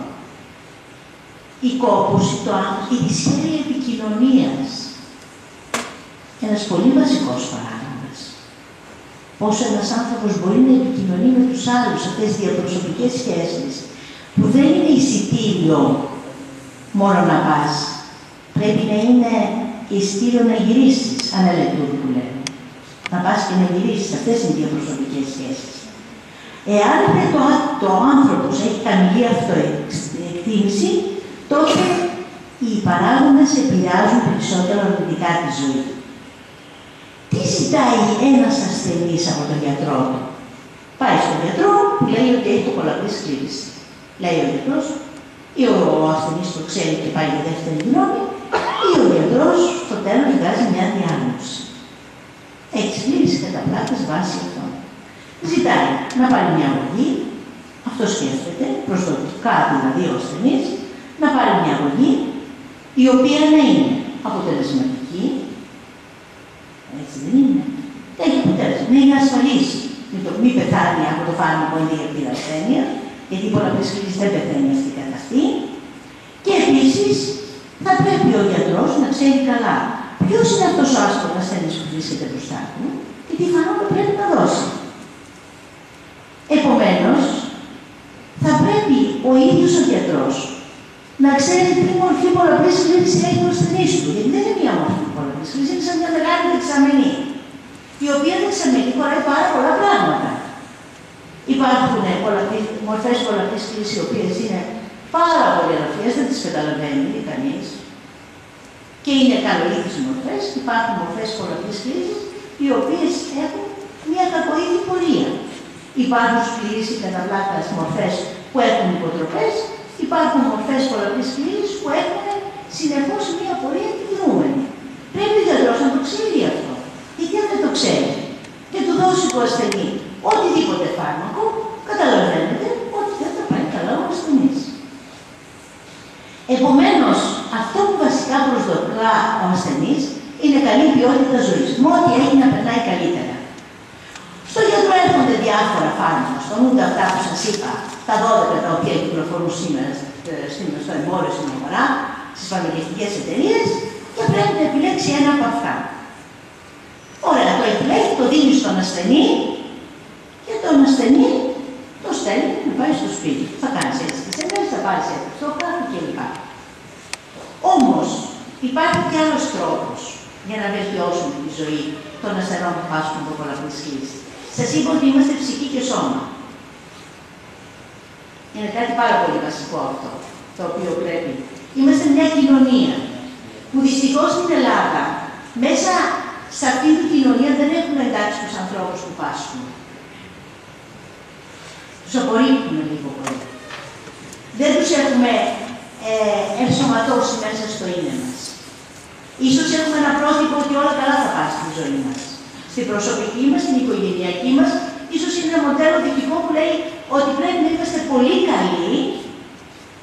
Speaker 2: η κόπωση, το άγχος, η δυσχέρεια επικοινωνίας. Ένας πολύ βασικός παράγοντας. Πόσο ένας άνθρωπος μπορεί να επικοινωνεί με τους άλλους, αυτές τις διαπροσωπικές σχέσεις, που δεν είναι εισιτήριο μόνο να πας. Πρέπει να είναι εισιτήριο να γυρίσεις, αναλετούν που λένε. Να πας και να γυρίσεις, αυτές είναι οι διαπροσωπικές σχέσεις. Εάν το, το άνθρωπος έχει χαμηλή αυτοεκτίμηση, τότε οι παράγοντες επηρεάζουν περισσότερο αρνητικά τη ζωή. Τι ζητάει ένας ασθενής από τον γιατρό του; Πάει στον γιατρό, λέει ότι έχει το πολλαπλή σκλήρηση. Λέει ο γιατρός, ή ο ασθενής το ξέρει και πάει για δεύτερη γνώμη, ή ο γιατρός στο τέλος βγάζει μια διάγνωση. Έχεις σκλήρηση κατά πλάτες βάσεις αυτό. Ζητάει να πάρει μια αγωγή, αυτό σκέφτεται, προσδοτικά δηλαδή ο ασθενής, να πάρει μια αγωγή η οποία να είναι αποτελεσματική, έτσι δεν είναι, έχει αποτέλεσμα, να είναι ασφαλής, μην, το, μην πεθάνει από το φάρμακο ή από την ασθένεια, γιατί πολλαπλές κρίσει δεν πεθαίνει αυτή καθ' αυτή, και επίσης θα πρέπει ο γιατρός να ξέρει καλά ποιος είναι αυτός ο άσχολος ασθενής που βρίσκεται μπροστά του και τι φάρμακο πρέπει να δώσει. Επομένως, θα πρέπει ο ίδιος ο γιατρός να ξέρει τι μορφή πολλαπλής κλίση έχει ο ασθενή του. Γιατί δεν είναι μία μορφή πολλαπλής κλίση, είναι σαν μια μεγάλη δεξαμενή. Η οποία δεξαμενή χωράει πάρα πολλά πράγματα. Υπάρχουν μορφές πολλαπλής κλίση, οι οποίες είναι πάρα πολύ ελαφριέ, δεν τις καταλαβαίνει κανείς. Και είναι καλοήθιε μορφές. Υπάρχουν μορφές πολλαπλή κλίσης, οι οποίες έχουν μια κακοήθη πορεία. Υπάρχουν σκλήσει κατά πλάκα μορφές που έχουν υποτροπές υπάρχουν μορφές πολλαπλή κλίσης που έχουν συνεχώ μία πορεία κινούμενη. Πρέπει ο γιατρός να το ξέρει αυτό. Γιατί αν δεν το ξέρει και του δώσει το ασθενή οτιδήποτε φάρμακο, καταλαβαίνετε ότι δεν θα πάει καλά ο ασθενή. Επομένως, αυτό που βασικά προσδοκά ο ασθενής είναι καλή ποιότητα ζωής. Με ό,τι έχει να περνάει καλύτερα. Στο γιατρό έρχονται διάφορα φάρμακα, στον ούτε αυτά που σας είπα, τα 12 τα οποία κυκλοφορούν σήμερα στο εμπόριο στην αγορά, στις φαρμακευτικές εταιρείες και πρέπει να επιλέξει ένα από αυτά. Ωραία, το επιλέγει, το δίνει στον ασθενή και τον ασθενή το στέλνει να πάει στο σπίτι. Θα κάνεις έτσι τις ενέργειε, θα πάρει έτσι το κάτω κλπ. Όμως υπάρχει και άλλος τρόπος για να βελτιώσουμε τη ζωή των ασθενών που πάσχουν από πολλαπλή κλίση. Σας είπα ότι είμαστε ψυχή και σώμα. Είναι κάτι πάρα πολύ βασικό αυτό, το οποίο πρέπει. Είμαστε μια κοινωνία που δυστυχώς στην Ελλάδα, μέσα σε αυτή την κοινωνία δεν έχουμε εντάξει τους ανθρώπους που πάσχουν. Τους απορρίπτουμε λίγο πολύ. Δεν τους έχουμε ε, ενσωματώσει μέσα στο είναι μας. Ίσως έχουμε ένα πρότυπο ότι όλα καλά θα πάνε στη ζωή μας. Στην προσωπική μας, στην οικογενειακή μας, ίσως είναι ένα μοντέλο δυτικό που λέει ότι πρέπει να είμαστε πολύ καλοί,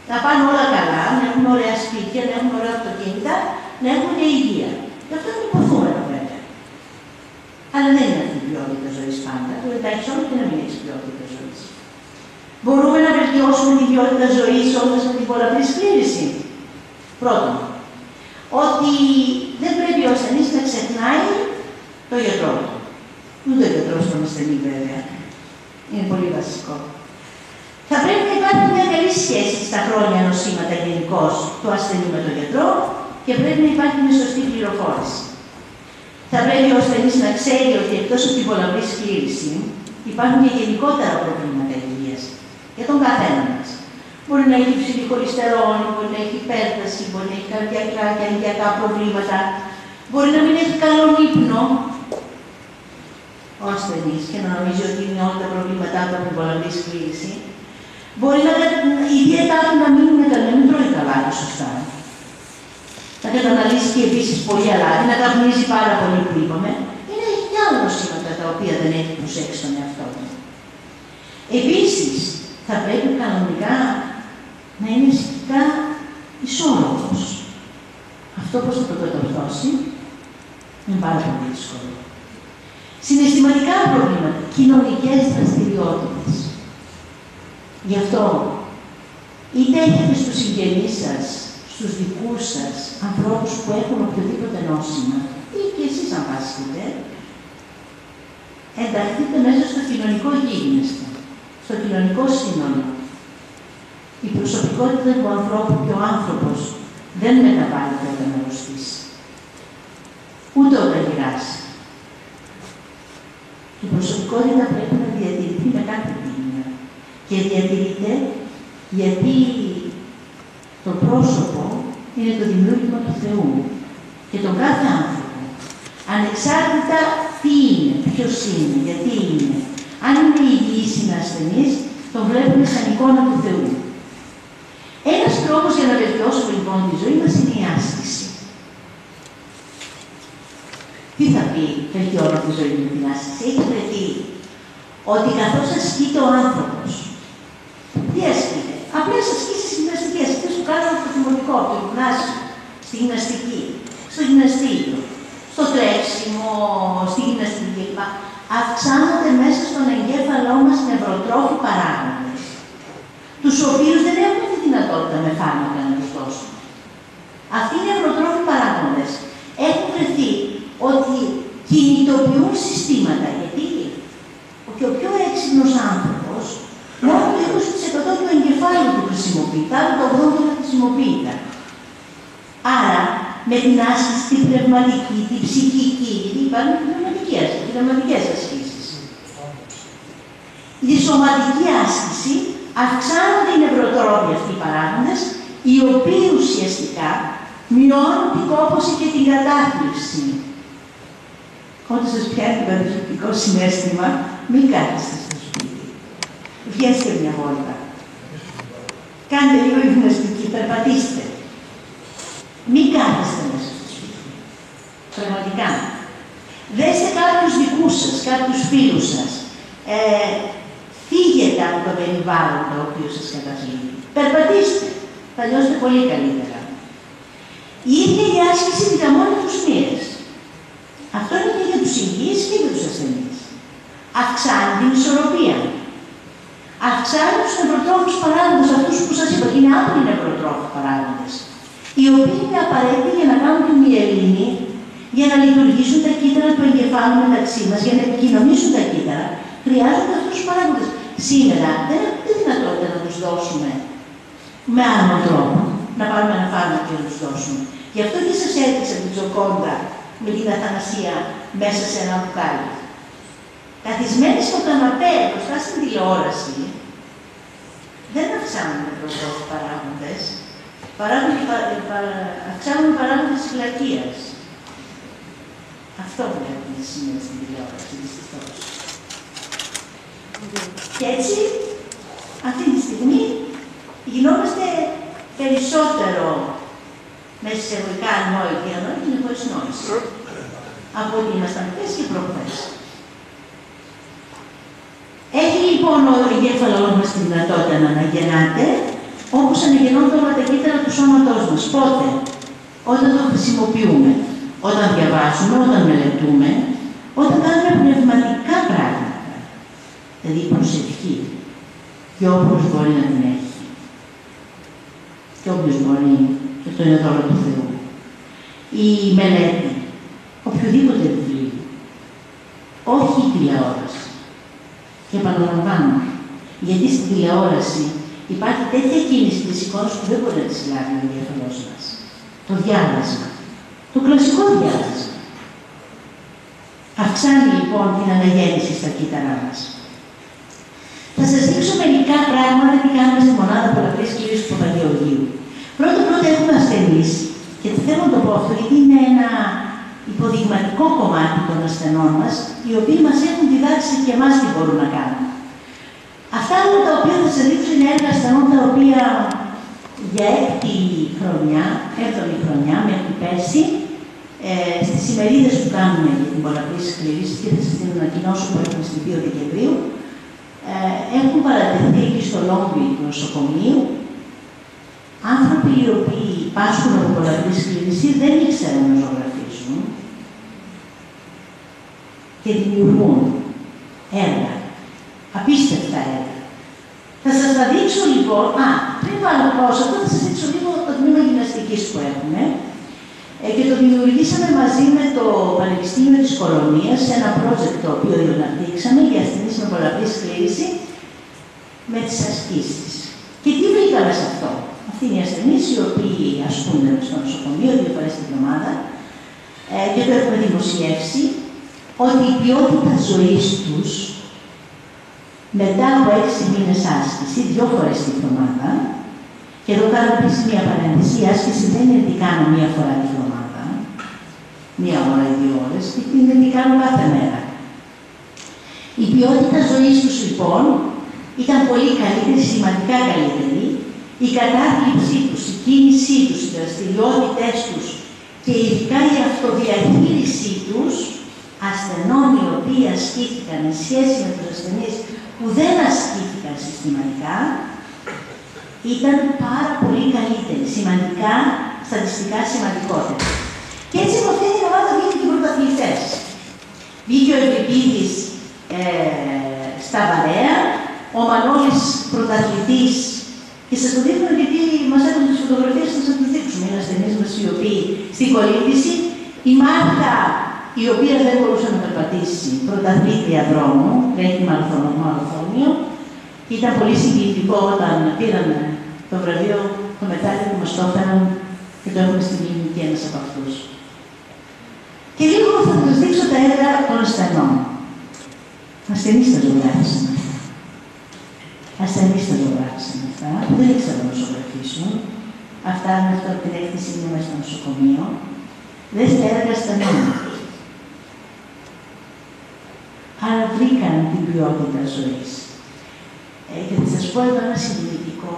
Speaker 2: να πάνε όλα καλά, να έχουμε ωραία σπίτια, να έχουμε ωραία αυτοκίνητα, να έχουμε και υγεία. Γι' αυτό είναι υποθούμενο βέβαια. Αλλά δεν είναι αυτή η ποιότητα ζωής πάντα. Το εντάξει όλο και να μην έχει ποιότητα ζωή. Μπορούμε να βελτιώσουμε την ποιότητα ζωής όντω με την πολλαπλής σκλήρηση. Πρώτον, ότι δεν πρέπει ο ασθενής να ξεχνάει το γιατρό του. Ούτε ο γιατρός τον ασθενή βέβαια. Είναι πολύ βασικό. Θα πρέπει να υπάρχει μια καλή σχέση στα χρόνια νοσήματα γενικώς του ασθενή με τον γιατρό και πρέπει να υπάρχει μια σωστή πληροφόρηση. Θα πρέπει ο ασθενής να ξέρει ότι εκτός από την πολλαπλής σκλήρηση υπάρχουν και γενικότερα προβλήματα υγεία για τον καθένα μας. Μπορεί να έχει ψηλή χολυστερόλη, μπορεί να έχει υπέρταση, μπορεί να έχει καρδιακά και αγκιακά προβλήματα, μπορεί να μην έχει καλό ύπνο, ο ασθενής και να νομίζει ότι είναι όλα τα προβλήματά του από την πολλαπλή σκλήρηση, μπορεί να, η δίαιτά του να μην είναι καλή, να μην τρώει καλά και σωστά. Να καταναλύσει και επίσης πολύ αλάτι, να καπνίζει πάρα πολύ που είπαμε. Είναι και άλλα νοσήματα τα οποία δεν έχει προσέξει τον εαυτό του. Επίσης, θα πρέπει κανονικά να είναι σχετικά ισόρροπος. Αυτό πώς θα το κατορθώσει, Είναι πάρα πολύ δύσκολο. Συναισθηματικά προβλήματα, κοινωνικές δραστηριότητες. Γι' αυτό, είτε έχετε στους συγγενείς σας, στους δικούς σας, ανθρώπους που έχουν οποιοδήποτε νόσημα, ή και εσείς αν πάσχετε, ενταχθείτε μέσα στο κοινωνικό γίγνεσθε, στο κοινωνικό σύνολο. Η προσωπικότητα του ανθρώπου και ο άνθρωπος δεν μεταβάλλεται όταν αρρωστήσει. Ούτε όταν γυράσει. Η προσωπικότητα πρέπει να διατηρηθεί με κάθε τίμια. Και διατηρείται γιατί το πρόσωπο είναι το δημιούργημα του Θεού και τον κάθε άνθρωπο. Ανεξάρτητα τι είναι, ποιος είναι, γιατί είναι. Αν είναι υγιής, είναι ασθενής, τον βλέπουμε σαν εικόνα του Θεού. Ένας τρόπος για να βελτιώσουμε λοιπόν τη ζωή μας είναι η άσκηση. Τι θα πει βελτιώνω τη ζωή με την άσκηση; Έχει βρεθεί ότι καθώς ασκείται ο άνθρωπος, τι ασκείται; Απλές ασκήσεις γυμναστικές, αυτές που κάνουμε στο δημοτικό, το γυμνάσιο, στη γυμναστική, στο γυμναστήριο, στο τρέξιμο, στη γυμναστική κλπ. Αυξάνονται μέσα στον εγκέφαλό μας νευροτρόφοι παράγοντες, τους οποίους δεν έχουμε τη δυνατότητα με φάρμακα να τους δώσουμε. Αυτοί οι νευροτρόφοι παράγοντες έχουν βρεθεί ότι κινητοποιούν συστήματα, γιατί και ο πιο έξυπνος άνθρωπος μόνο το 20% του εγκεφάλου του χρησιμοποιείται, άλλο το 80% δεν χρησιμοποιείται. Άρα, με την άσκηση, την πνευματική, την ψυχική, γιατί υπάρχουν και πνευματικές, πνευματικές ασκήσεις. Η σωματική άσκηση αυξάνονται οι νευροτρόποι αυτοί οι παράγοντες, οι οποίοι ουσιαστικά μειώνουν την κόπωση και την κατάθλιψη. Όταν σας πιάνει το αντιφυτικό συνέστημα, μην κάθεστε στο σπίτι. Βγέστε μια βόλτα. Κάντε λίγο γυμναστική, περπατήστε. Μην κάθεστε μέσα στο σπίτι. Πραγματικά. Δέστε κάποιους δικούς σας, κάποιους φίλους σας. Ε, φύγετε από το περιβάλλον το οποίο σας καταφύγει. Περπατήστε. Θα νιώσετε πολύ καλύτερα. Η ίδια η άσκηση δυναμώνει τους μοίρες. Αυτό είναι και για τους υγιείς και για τους ασθενείς. Αυξάνει την ισορροπία. Αυξάνει τους νευροτρόφους παράγοντες, αυτούς που σας είπα, είναι άπλοι νευροτρόφοι παράγοντες, οι οποίοι είναι απαραίτητοι για να κάνουν την μυελίνη, για να λειτουργήσουν τα κύτταρα του εγκεφάλου μεταξύ μας, για να επικοινωνήσουν τα κύτταρα, χρειάζονται αυτούς τους παράγοντες. Σήμερα δεν έχουμε τη δυνατότητα να τους δώσουμε με άλλο τρόπο, να πάρουμε ένα φάρμακο και να τους δώσουμε. Γι' αυτό και σας έδειξα την Τζοκόντα με την αθανασία μέσα σε ένα μπουκάλι. Καθισμένοι στο καναπέ μπροστά στην τηλεόραση, δεν αυξάνουν οι παράγοντες, αυξάνουν παράγοντες της φυλακίας. Αυτό βλέπουμε σήμερα στην τηλεόραση, δυστυχώς. Και έτσι, αυτή τη στιγμή, γινόμαστε περισσότερο μέσα σε εγωικά ανόητοι, ανόητοι είναι χωρίς νόηση. Από ότι ήμασταν χθες και προχθές. Έχει λοιπόν ο εγκέφαλό μας τη δυνατότητα να αναγεννάται, όπως αναγεννώνται όλα τα κύτταρα του σώματός μας. Πότε, όταν το χρησιμοποιούμε, όταν διαβάζουμε, όταν μελετούμε, όταν κάνουμε πνευματικά πράγματα. Δηλαδή προσευχή. Και όποιος μπορεί να την έχει. Και όποιος μπορεί, και αυτό είναι δώρο του Θεού. Η μελέτη, οποιοδήποτε βιβλίο, όχι η τηλεόραση. Και επαναλαμβάνω, γιατί στην τηλεόραση υπάρχει τέτοια κίνηση της εικόνας που δεν μπορεί να τη συλλάβει ο εγκέφαλό μας. Το διάβασμα. Το κλασικό διάβασμα. Αυξάνει λοιπόν την αναγέννηση στα κύτταρά μας. Θα σας δείξω μερικά πράγματα τι κάνουμε στη μονάδα πολλαπλής κυρίω του Παπαγεωργίου. Πρώτα πρώτα έχουμε ασθενείς, και θέλω να το πω αυτό γιατί είναι ένα υποδειγματικό κομμάτι των ασθενών μας, οι οποίοι μας έχουν διδάξει και εμάς τι μπορούν να κάνουν. Αυτά όλα τα οποία θα σας δείξω είναι έργα ασθενών τα οποία για έκτη χρονιά, έβδομη χρονιά μέχρι πέρσι, ε, στις ημερίδες που κάνουμε για την πολλαπλή σκληρήση και θα σας την ανακοινώσω που έχουμε στην 2 Δεκεμβρίου, ε, έχουν παρατηρηθεί εκεί στο Λόγκι του νοσοκομείου άνθρωποι οι οποίοι πάσχουν από πολλαπλή σκληρήση δεν ήξεραν να ζωγραφίσουν και δημιουργούν έργα. Απίστευτα έργα. Θα σας τα δείξω λοιπόν, α, πριν βάλω αυτό θα σας δείξω λίγο το τμήμα γυμναστικής που έχουμε ε, και το δημιουργήσαμε μαζί με το Πανεπιστήμιο της Κολονίας σε ένα project το οποίο αναπτύξαμε για ασθενείς με πολλαπλή σκλήρηση με τις ασκήσεις. Και τι βρήκαμε σε αυτό; Αυτοί είναι οι ασθενείς οι οποίοι ασκούνται στο νοσοκομείο δύο φορές την εβδομάδα ε, και το έχουμε δημοσιεύσει ότι η ποιότητα ζωής τους μετά από έξι μήνες άσκηση, δύο φορές την εβδομάδα, και εδώ κάνω επίσης μια παρένθεση, η άσκηση δεν είναι ότι κάνω μία φορά την εβδομάδα, μία ώρα ή δύο ώρες, είναι ότι κάνω κάθε μέρα. Η ποιότητα ζωής τους λοιπόν ήταν πολύ καλύτερη, σημαντικά καλύτερη, η κατάρτισή τους, η κίνησή τους, οι δραστηριότητε τους και ειδικά η αυτοδιαχείρισή τους ασθενών οι οποίοι ασκήθηκαν σε σχέση με τους ασθενείς που δεν ασκήθηκαν συστηματικά ήταν πάρα πολύ καλύτερη, σημαντικά, στατιστικά σημαντικότερα. Και έτσι από αυτή την ομάδα βγήκε και πρωταθλητές. Βγήκε ο Ευρυπίδης ε, στα Βαρέα, ο Μανώλης πρωταθλητής και σας το δείχνω γιατί μας έδωσαν τις φωτογραφίες να σας τις δείξουμε. Είναι ασθενείς μας οι οποίοι στην κολύμβηση, η Μάρθα η οποία δεν μπορούσε να περπατήσει, πρωταθλήτρια δρόμου, έχει μαραθώνιο, ήταν πολύ συγκινητικό όταν πήραν το βραβείο, το μετάλλιο που μας το έφεραν και το έχουμε στην κλινική ένας από αυτούς. Και λίγο θα σας δείξω τα έργα των ασθενών. Ασθενείς τα ζωγράφησαν αυτά. Ασθενείς τα ζωγράφησαν αυτά, που δεν ήξεραν να ζωγραφίσουν. Αυτά είναι αυτό την έκθεση είναι μέσα στο νοσοκομείο. Δεν στα έργα ασθενών. Άρα βρήκαν την ποιότητα ζωής. Ε, και θα σας πω εδώ ένα συντηρητικό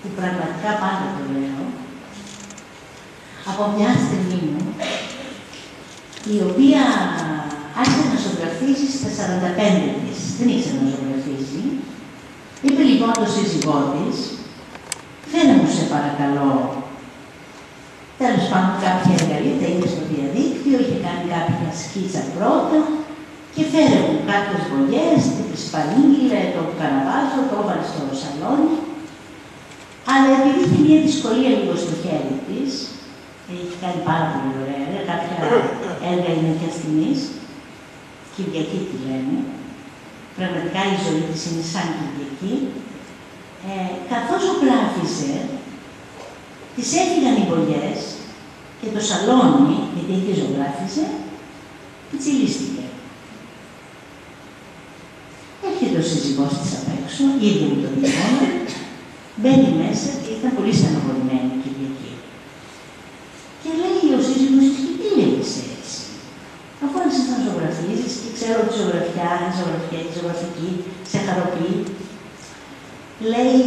Speaker 2: που πραγματικά πάντα το λέω, από μια στιγμή μου, η οποία άρχισε να ζωγραφίζει στα 45 της, δεν ήξερε να ζωγραφίζει. Είπε λοιπόν το σύζυγό της, φέρε μου σε παρακαλώ Τέλος πάντων, κάποια εργαλεία τα είδε στο διαδίκτυο, είχε κάνει κάποια σκίτσα πρώτα και φέρε μου κάποιες βολιέ, τη Σπανίγγιλε, το Καραβάζο, το έβαλε στο σαλόνι. Αλλά επειδή είχε μια δυσκολία λίγο στο χέρι της, έχει κάνει πάρα πολύ ωραία έργα, κάποια έργα είναι και στιγμής, Κυριακή τη λένε, πραγματικά η ζωή της είναι σαν Κυριακή, ε, καθώς ζωγράφιζε, της έφυγαν οι βολιές και το σαλόνι, γιατί εκεί ζωγράφιζε, πιτσιλίστηκε. Έρχεται ο σύζυγός της απ' έξω, ήδη με το τηλέφωνο, μπαίνει μέσα και ήταν πολύ στενοχωρημένη η Κυριακή. Και λέει ο σύζυγος της, τι λέγεις έτσι. Αφού άρχισες να ζωγραφίζεις και ξέρω ότι ζωγραφιά, ζωγραφιά, ζωγραφική, σε χαροποιεί, λέει,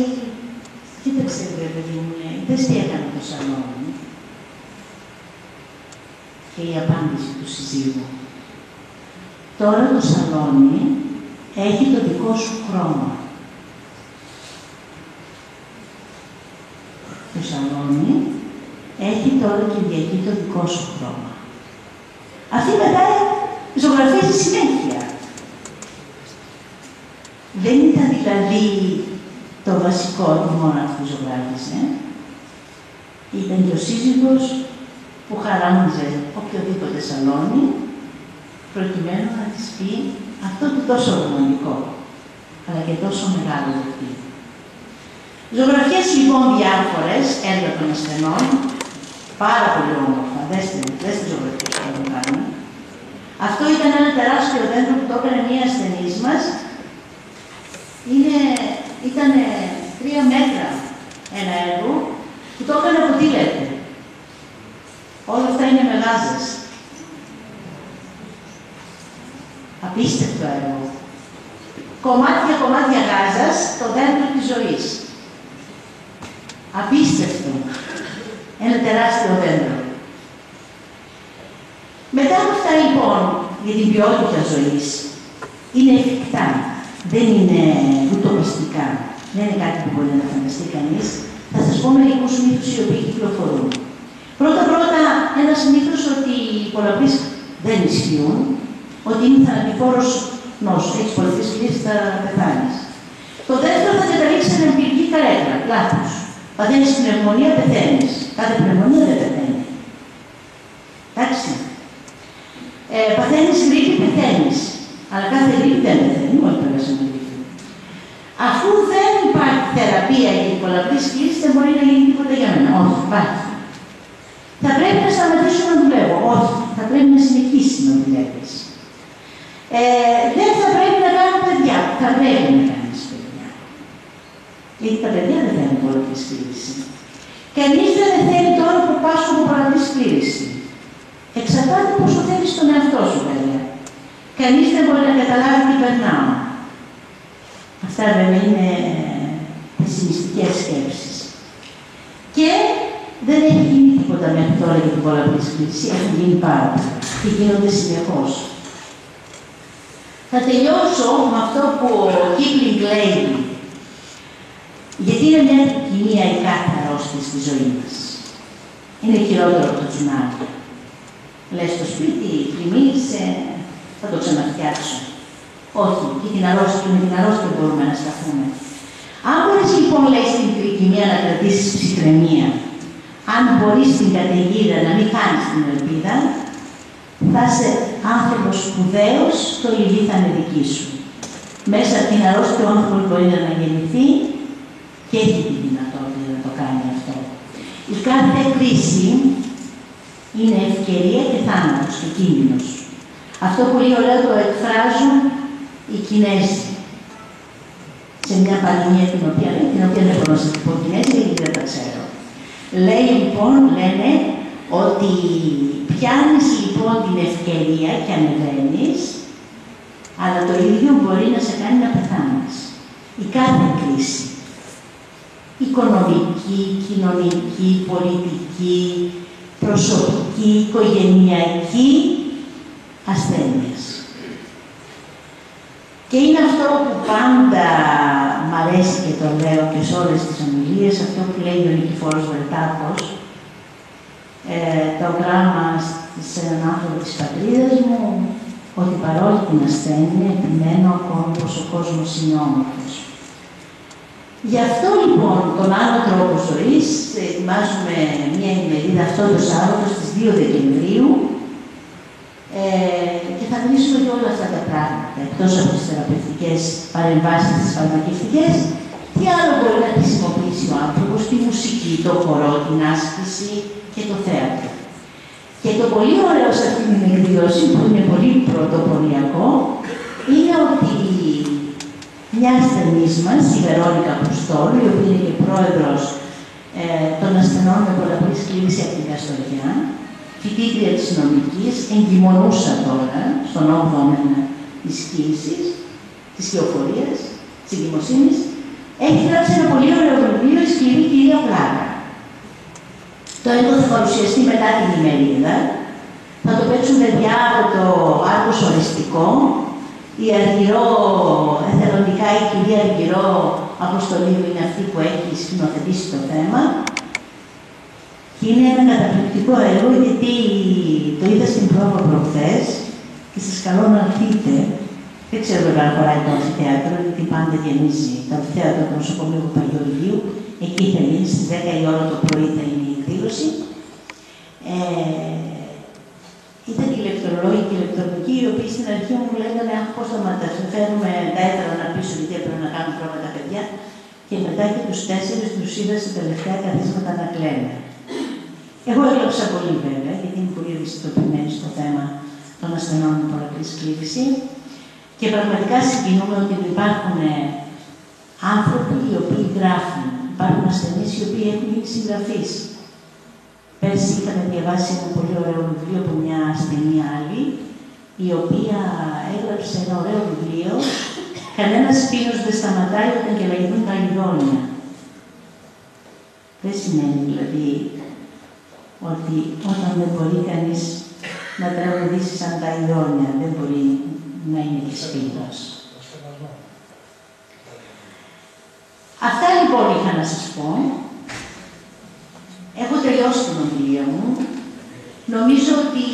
Speaker 2: κοίταξε ρε παιδί μου, λέει, δες τι έκανε το σαλόνι. Και η απάντηση του συζύγου. Τώρα το σαλόνι έχει το δικό σου χρώμα. Το σαλόνι έχει τώρα Κυριακή το δικό σου χρώμα. Αυτή μετά ζωγραφίζει συνέχεια. Δεν ήταν δηλαδή το βασικό του μόνο που ζωγράφιζε. Ήταν και ο σύζυγος που χαράμιζε οποιοδήποτε σαλόνι προκειμένου να της πει αυτό το τόσο ρομαντικό, αλλά και τόσο μεγάλο δεχτή. Ζωγραφιές λοιπόν διάφορες, έργα των ασθενών, πάρα πολύ όμορφα, δέστε, δέστε ζωγραφίες που έχουν κάνει. Αυτό ήταν ένα τεράστιο δέντρο που το έκανε μία ασθενής μας. Είναι, ήταν τρία μέτρα ένα έργο που το έκανε από τι λέτε. Όλα αυτά είναι με γάζες. Απίστευτο έργο. Κομμάτια κομμάτια γάζας, το δέντρο της ζωής. Απίστευτο. Ένα τεράστιο δέντρο. Μετά από αυτά λοιπόν για την ποιότητα ζωής, είναι εφικτά. Δεν είναι ουτοπιστικά. Δεν είναι κάτι που μπορεί να φανταστεί κανείς. Θα σας πω μερικούς μύθους οι οποίοι κυκλοφορούν. Πρώτα-πρώτα, ένας μύθος ότι οι πολλαπλείς δεν ισχύουν. ότι είναι θανατηφόρος νόσος. Έχεις πολλές κλίση, θα πεθάνεις. Το δεύτερο θα καταλήξεις σε εμπειρική καρέκλα. Λάθος. Παθαίνεις πνευμονία, πεθαίνεις. Κάθε πνευμονία δεν πεθαίνει. Εντάξει. Ε, παθαίνεις γρήπη, πεθαίνεις. Αλλά κάθε γρήπη δεν πεθαίνει. Μόνο περάσαμε γρήπη. Αφού δεν υπάρχει θεραπεία για την πολλαπλή κλίση, δεν μπορεί να γίνει τίποτα για μένα. Όχι, υπάρχει. Θα πρέπει να σταματήσω να δουλεύω. Όχι, θα πρέπει να συνεχίσει να δουλεύεις. Ε, δεν θα πρέπει να κάνω παιδιά. Θα πρέπει να κάνεις παιδιά. Γιατί τα παιδιά δεν θέλουν πολλαπλή κλίση. Κανεί δεν θέλει τώρα που πάσχω από πολλαπλή κλίση. Εξαρτάται πόσο θέλεις τον εαυτό σου, βέβαια. Κανείς δεν μπορεί να καταλάβει τι περνάω. Αυτά βέβαια είναι πεσημιστικέ σκέψεις. Και δεν έχει γίνει τίποτα μέχρι τώρα για την πολλαπλή κλίση. Έχουν γίνει πάρα πολλά και γίνονται συνεχώς. Θα τελειώσω με αυτό που ο Κίπλινγκ λέει, γιατί είναι μια κοινία η κάθε αρρώστια στη ζωής μας. Είναι χειρότερο από το τσουνάμι. Λες στο σπίτι, πλημμύρισε, θα το ξαναφτιάξω. Όχι, και την αρρώστια, με την αρρώστια μπορούμε να σταθούμε. Αν μπορείς λοιπόν, λέει στην κοινία, να κρατήσεις ψυχραιμία, αν μπορείς στην καταιγίδα να μην κάνει την ελπίδα, θα είσαι άνθρωπος σπουδαίος το η θα είναι δική σου. Μέσα από την αρρώστια ο άνθρωπος μπορεί να αναγεννηθεί και έχει τη δυνατότητα να το κάνει αυτό. Η κάθε κρίση είναι ευκαιρία και θάνατος και κίνδυνος. Αυτό πολύ ωραία το εκφράζουν οι Κινέζοι. Σε μια παροιμία την οποία, την οποία δεν μπορώ να σας πω Κινέζοι, γιατί δεν τα ξέρω. Λέει λοιπόν, λένε, ότι πιάνεις λοιπόν την ευκαιρία και ανεβαίνεις, αλλά το ίδιο μπορεί να σε κάνει να πεθάνεις. Η κάθε κρίση, οικονομική, κοινωνική, πολιτική, προσωπική, οικογενειακή, ασθένειες. Και είναι αυτό που πάντα μ' αρέσει και το λέω και σε όλες τις ομιλίες, αυτό που λέει ο Νικηφόρος Βερτάκος, ε, το γράμμα σε έναν άνθρωπο της πατρίδας μου, ότι παρόλη την ασθένεια επιμένω ακόμα πως ο κόσμος είναι όμορφος. Γι' αυτό λοιπόν τον άλλο τρόπο ζωής ετοιμάζουμε μια ημερίδα αυτό το Σάββατος στις 2 Δεκεμβρίου ε, και θα μιλήσουμε για όλα αυτά τα πράγματα. Εκτός από τις θεραπευτικές παρεμβάσεις, τις φαρμακευτικές, τι άλλο μπορεί να χρησιμοποιήσει ο άνθρωπος, τη μουσική, το χορό, την άσκηση και το θέατρο. Και το πολύ ωραίο σε αυτή την εκδήλωση, που είναι πολύ πρωτοποριακό, είναι ότι μιας ασθενή μας, η Βερόνικα Πουστόλου, η οποία είναι και πρόεδρος ε, των ασθενών με πολλαπλή σκλήρηση από την Καστοριά, φοιτήτρια της νομικής, εγκυμονούσα τώρα, στον 8ο έμενα της κοίηση, της κυοφορία, της εγκυμοσύνης, έχει γράψει ένα πολύ ωραίο βιβλίο, η σκληρή κυρία Πλάκα. Το έργο θα παρουσιαστεί μετά την ημερίδα. Θα το παίξουν παιδιά από το Άρκος Οριστικό. Η Αργυρό, εθελοντικά η κυρία Αργυρό Αποστολίου είναι αυτή που έχει σκηνοθετήσει το θέμα. Και είναι ένα καταπληκτικό έργο γιατί το είδα στην πρόβα προχθές και σας καλώ να έρθετε. Δεν ξέρω βέβαια αν χωράει το αμφιθέατρο, γιατί πάντα γεμίζει το αμφιθέατρο του νοσοκομείου Παγιορυγίου. Εκεί θα γίνει, στις 10 η ώρα το πρωί θα είναι η εκδήλωση. Ε, ήταν και ηλεκτρολόγοι και ηλεκτρονικοί, οι οποίοι στην αρχή μου λέγανε Αχ, πώς θα φέρουμε τα έδρα να πίσω, γιατί έπρεπε να κάνουμε πρόβλημα τα παιδιά. Και μετά και τους τέσσερις τους είδα στα τελευταία καθίσματα να κλαίνε. Εγώ έγραψα πολύ βέβαια, γιατί είμαι πολύ ευαισθητοποιημένη στο θέμα των ασθενών με πολλαπλή σκλήρηση. Και πραγματικά συγκινούμε ότι υπάρχουν άνθρωποι οι οποίοι γράφουν. Υπάρχουν ασθενείς οι οποίοι έχουν γίνει συγγραφείς. Πέρσι είχαμε διαβάσει ένα πολύ ωραίο βιβλίο από μια ασθενή άλλη, η οποία έγραψε ένα ωραίο βιβλίο «Κανένας πίνος δεν σταματάει όταν και λαϊδούν τα ειδόνια». Δεν σημαίνει δηλαδή ότι όταν δεν μπορεί κανείς να τραγουδήσει σαν τα ειδόνια, δεν μπορεί να είναι και σπίτι. Αυτά λοιπόν είχα να σας πω. Έχω τελειώσει την ομιλία μου. Νομίζω ότι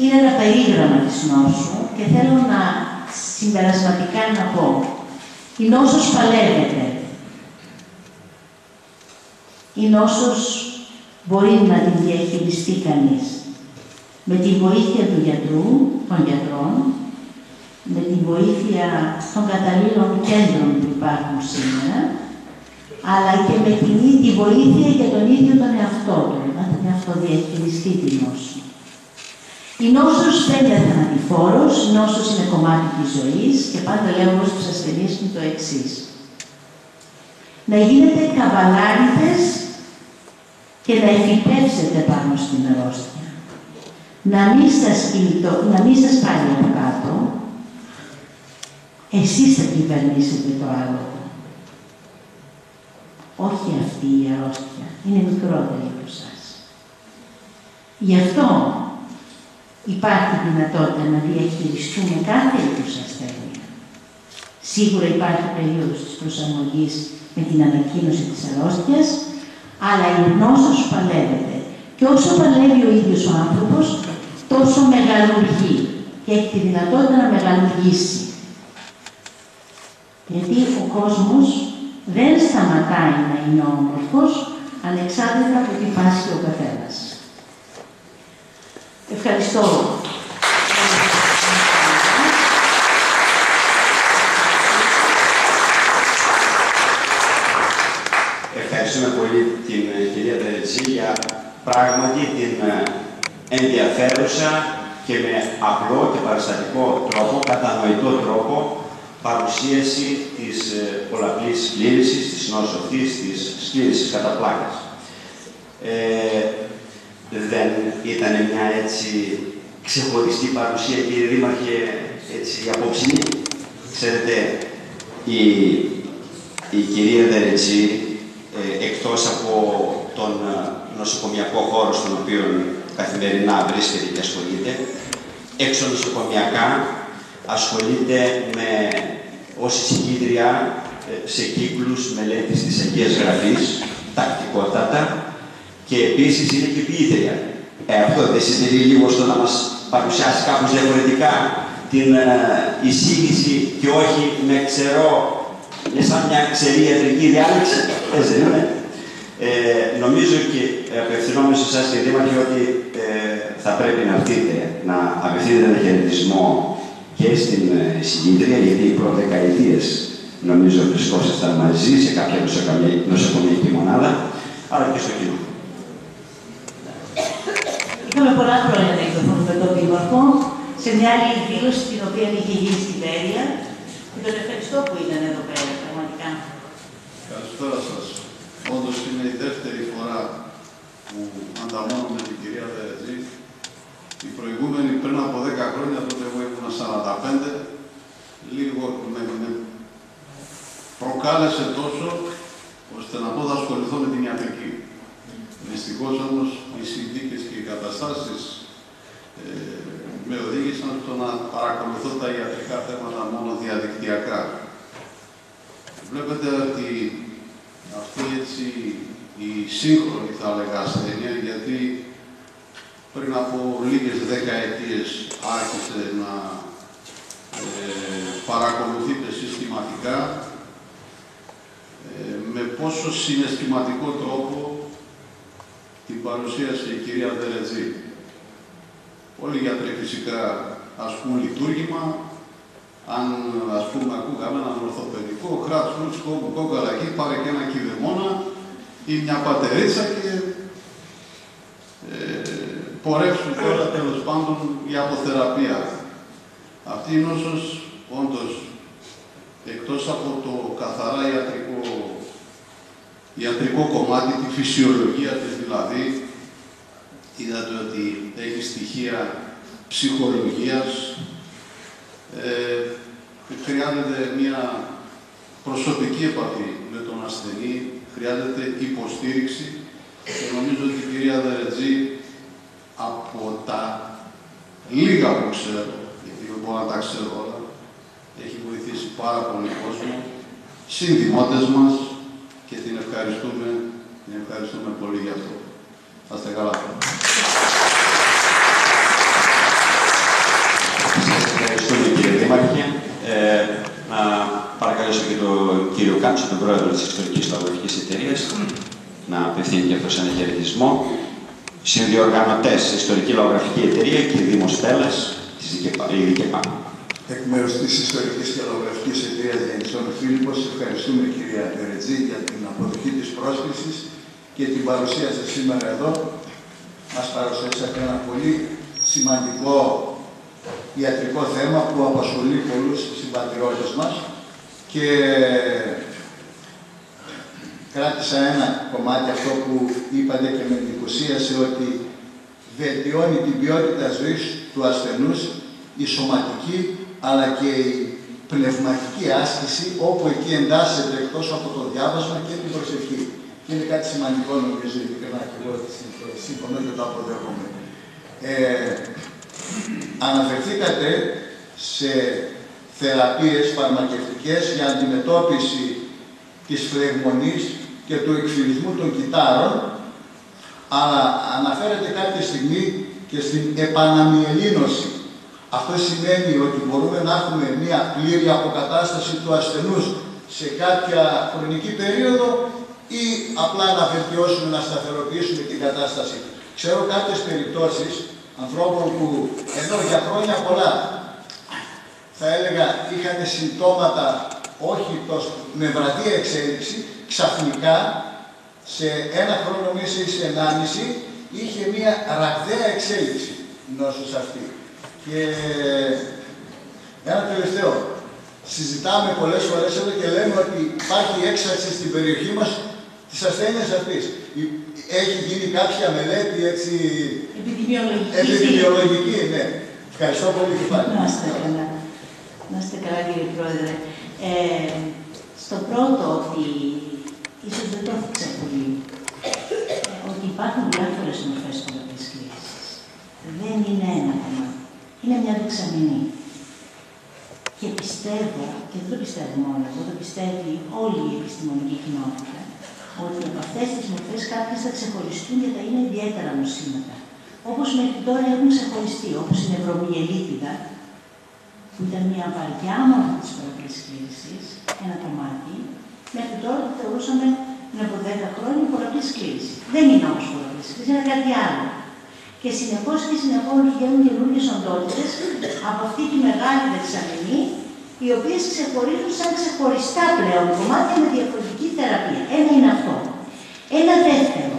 Speaker 2: είναι ένα περίγραμμα της νόσου και θέλω να συμπερασματικά να πω. Η νόσος παλεύεται. Η νόσος μπορεί να την διαχειριστεί κανείς με τη βοήθεια του γιατρού, των γιατρών, με τη βοήθεια των καταλήλων κέντρων που υπάρχουν σήμερα, αλλά και με την ίδια βοήθεια για τον ίδιο τον εαυτό του, να την αυτοδιαχειριστεί τη νόσο. Η νόσος δεν είναι θανατηφόρος, η νόσος είναι κομμάτι της ζωής και πάντα λέω εγώ στους ασθενείς μου το εξής. Να γίνετε καβαλάριδες και να εφητεύσετε πάνω στην αρρώστια. Να μην σας, κινητώ, να μην σας πάρει από κάτω. Εσείς θα κυβερνήσετε το άλλο. Όχι αυτή η αρρώστια. Είναι μικρότερη από εσάς. Γι' αυτό υπάρχει δυνατότητα να διαχειριστούμε κάθε είδους ασθένεια. Σίγουρα υπάρχει περίοδος της προσαρμογής με την ανακοίνωση της αρρώστιας, αλλά η νόσος παλεύεται. Και όσο παλεύει ο ίδιος ο άνθρωπος, τόσο μεγαλουργεί και έχει τη δυνατότητα να μεγαλουργήσει. Γιατί ο κόσμος δεν σταματάει να είναι όμορφος, ανεξάρτητα από τι πάσχει ο καθένας. Ευχαριστώ.
Speaker 1: Ευχαριστούμε πολύ την ε, κυρία Τερετζή για πράγματι την ε, ενδιαφέρουσα και με απλό και παραστατικό τρόπο, κατανοητό τρόπο, παρουσίαση της ε, πολλαπλής σκλήρησης, της νόσου αυτής, της σκλήρησης κατά πλάκας. Ε, δεν ήταν μια έτσι ξεχωριστή παρουσία, κύριε Δήμαρχε, έτσι απόψινη. Ξέρετε, η, η κυρία Δερετζή, ε, εκτός από τον ε, νοσοκομιακό χώρο στον οποίο καθημερινά βρίσκεται και ασχολείται, έξω νοσοκομιακά ασχολείται με, ως εισηγήτρια ε, σε κύκλους μελέτης της Αγίας Γραφής, τακτικότατα, και επίσης είναι και ποιήτρια. Ε, αυτό δεν συντηρεί λίγο στο να μας παρουσιάσει κάπως διαφορετικά την ε, εισήγηση και όχι με ξερό, σαν μια ξερή ιατρική διάλεξη. Έτσι δεν είναι. Ε, νομίζω και απευθυνόμενο σε εσάς κύριε Δήμαρχε ότι ε, θα πρέπει να έρθετε να απευθύνετε ένα χαιρετισμό και στην ε, συγκίτρια, γιατί οι πρώτες δεκαετίες νομίζω βρισκόσασταν μαζί σε κάποια νοσοκομιακή μονάδα, αλλά και στο κοινό.
Speaker 2: Είχαμε πολλά χρόνια να εκδοθούμε με τον Δήμαρχο σε μια άλλη εκδήλωση την οποία είχε γίνει στην Πέρια και τον ευχαριστώ που ήταν εδώ πέρα, πραγματικά.
Speaker 3: Καλησπέρα σας. Όντως είναι η δεύτερη φορά που ανταμώνω με την κυρία Δερετζή. Η προηγούμενη πριν από 10 χρόνια, τότε εγώ ήμουν 45, λίγο με, με προκάλεσε τόσο ώστε να πω θα ασχοληθώ με την ιατρική. Δυστυχώς όμως οι συνθήκες και οι καταστάσεις ε, με οδήγησαν στο να παρακολουθώ τα ιατρικά θέματα μόνο διαδικτυακά. Βλέπετε ότι αυτή έτσι η σύγχρονη θα έλεγα ασθένεια, γιατί πριν από λίγες δεκαετίες άρχισε να ε, παρακολουθείται συστηματικά ε, με πόσο συναισθηματικό τρόπο την παρουσίασε η κυρία Δερετζή. Όλοι οι γιατροί φυσικά ασκούν λειτουργήμα. Αν ας πούμε ακούγαμε έναν ορθοπαιδικό, κράτ, φρούτς, κόμπου, κόκαλακί, πάρε και ένα κηδεμόνα ή μια πατερίτσα και ε, πορεύσουν τώρα τέλος πάντων η αποθεραπεία. Αυτή η νόσος όντως εκτός από το καθαρά ιατρικό ιατρικό κομμάτι, τη φυσιολογία της δηλαδή. Είδατε ότι έχει στοιχεία ψυχολογίας. Ε, χρειάζεται μια προσωπική επαφή με τον ασθενή, χρειάζεται υποστήριξη και νομίζω ότι η κυρία Δερετζή από τα λίγα που ξέρω, γιατί δεν μπορώ να τα ξέρω όλα, έχει βοηθήσει πάρα πολύ κόσμος, συνδημότες μας και την ευχαριστούμε, την ευχαριστούμε πολύ για αυτό. Θα είστε καλά. Ευχαριστούμε κύριε Δήμαρχε.
Speaker 1: Ε, να παρακαλέσω και τον κύριο Κάτσο, τον πρόεδρο της Ιστορικής Ταγωγικής Εταιρείας, να απευθύνει και αυτός ένα χαιρετισμό. Συνδιοργανωτές, Ιστορική Λογογραφική Εταιρεία και Δήμος Στέλλας της ΔΙΚΕΠΑ.
Speaker 4: Εκ μέρους της Ιστορικής και Λογογραφική Εταιρείας Διανυσών Φίλιππος, ευχαριστούμε κυρία Τερετζή για την αποδοχή της πρόσκλησης και την παρουσία σας σήμερα εδώ. Μας παρουσιάσατε ένα πολύ σημαντικό ιατρικό θέμα που απασχολεί πολλούς συμπατριώτες μας και κράτησα ένα κομμάτι αυτό που είπατε και με εντυπωσίασε ότι βελτιώνει την ποιότητα ζωής του ασθενούς η σωματική αλλά και η πνευματική άσκηση όπου εκεί εντάσσεται εκτός από το διάβασμα και την προσευχή. Και είναι κάτι σημαντικό νομίζω, ειλικρινά και εγώ συμφωνώ και το αποδέχομαι. Ε, αναφερθήκατε σε θεραπείες φαρμακευτικές για αντιμετώπιση της φλεγμονής και του εκφυλισμού των κυτάρων, αλλά αναφέρεται κάποια στιγμή και στην επαναμιελίνωση. Αυτό σημαίνει ότι μπορούμε να έχουμε μία πλήρη αποκατάσταση του ασθενούς σε κάποια χρονική περίοδο ή απλά να βελτιώσουμε, να σταθεροποιήσουμε την κατάσταση. Ξέρω κάποιες περιπτώσεις ανθρώπων που ενώ για χρόνια πολλά θα έλεγα είχαν συμπτώματα όχι τόσο με βραδία εξέλιξη, ξαφνικά σε ένα χρόνο μέσα ή σε ενάμιση είχε μια ραγδαία εξέλιξη νόσος αυτή. Και ένα τελευταίο. Συζητάμε πολλές φορές εδώ και λέμε ότι υπάρχει έξαρση στην περιοχή μας της ασθένειας αυτής. Έχει γίνει κάποια μελέτη έτσι...
Speaker 2: Επιδημιολογική.
Speaker 4: Επιδημιολογική, ναι. Ευχαριστώ πολύ και πάλι.
Speaker 2: Να είστε καλά. Να είστε καλά κύριε Πρόεδρε. Ε, στο πρώτο ότι ίσως δεν το έθιξα πολύ, ε, ότι υπάρχουν διάφορες μορφές πολλαπλής κλίσης. Δεν είναι ένα κομμάτι. Είναι μια δεξαμενή. Και πιστεύω, και δεν το πιστεύω μόνο εγώ, το πιστεύει όλη η επιστημονική κοινότητα, ότι από αυτές τις μορφές κάποιες θα ξεχωριστούν γιατί είναι ιδιαίτερα νοσήματα. Όπως μέχρι τώρα έχουν ξεχωριστεί, όπως η νευρομυελίτιδα, που ήταν μια βαριά μορφή της πολλαπλή κλήρησης, ένα κομμάτι, μέχρι τώρα το θεωρούσαμε πριν από 10 χρόνια πολλαπλή κλήρησης. Δεν είναι όμως πολλαπλή κλήρησης, είναι κάτι άλλο. Και συνεχώς και συνεχώς βγαίνουν καινούργιες οντότητες από αυτή τη μεγάλη δεξαμενή οι οποίες ξεχωρίζουν σαν ξεχωριστά πλέον κομμάτια με διαφορετική θεραπεία. Ένα είναι αυτό. Ένα δεύτερο.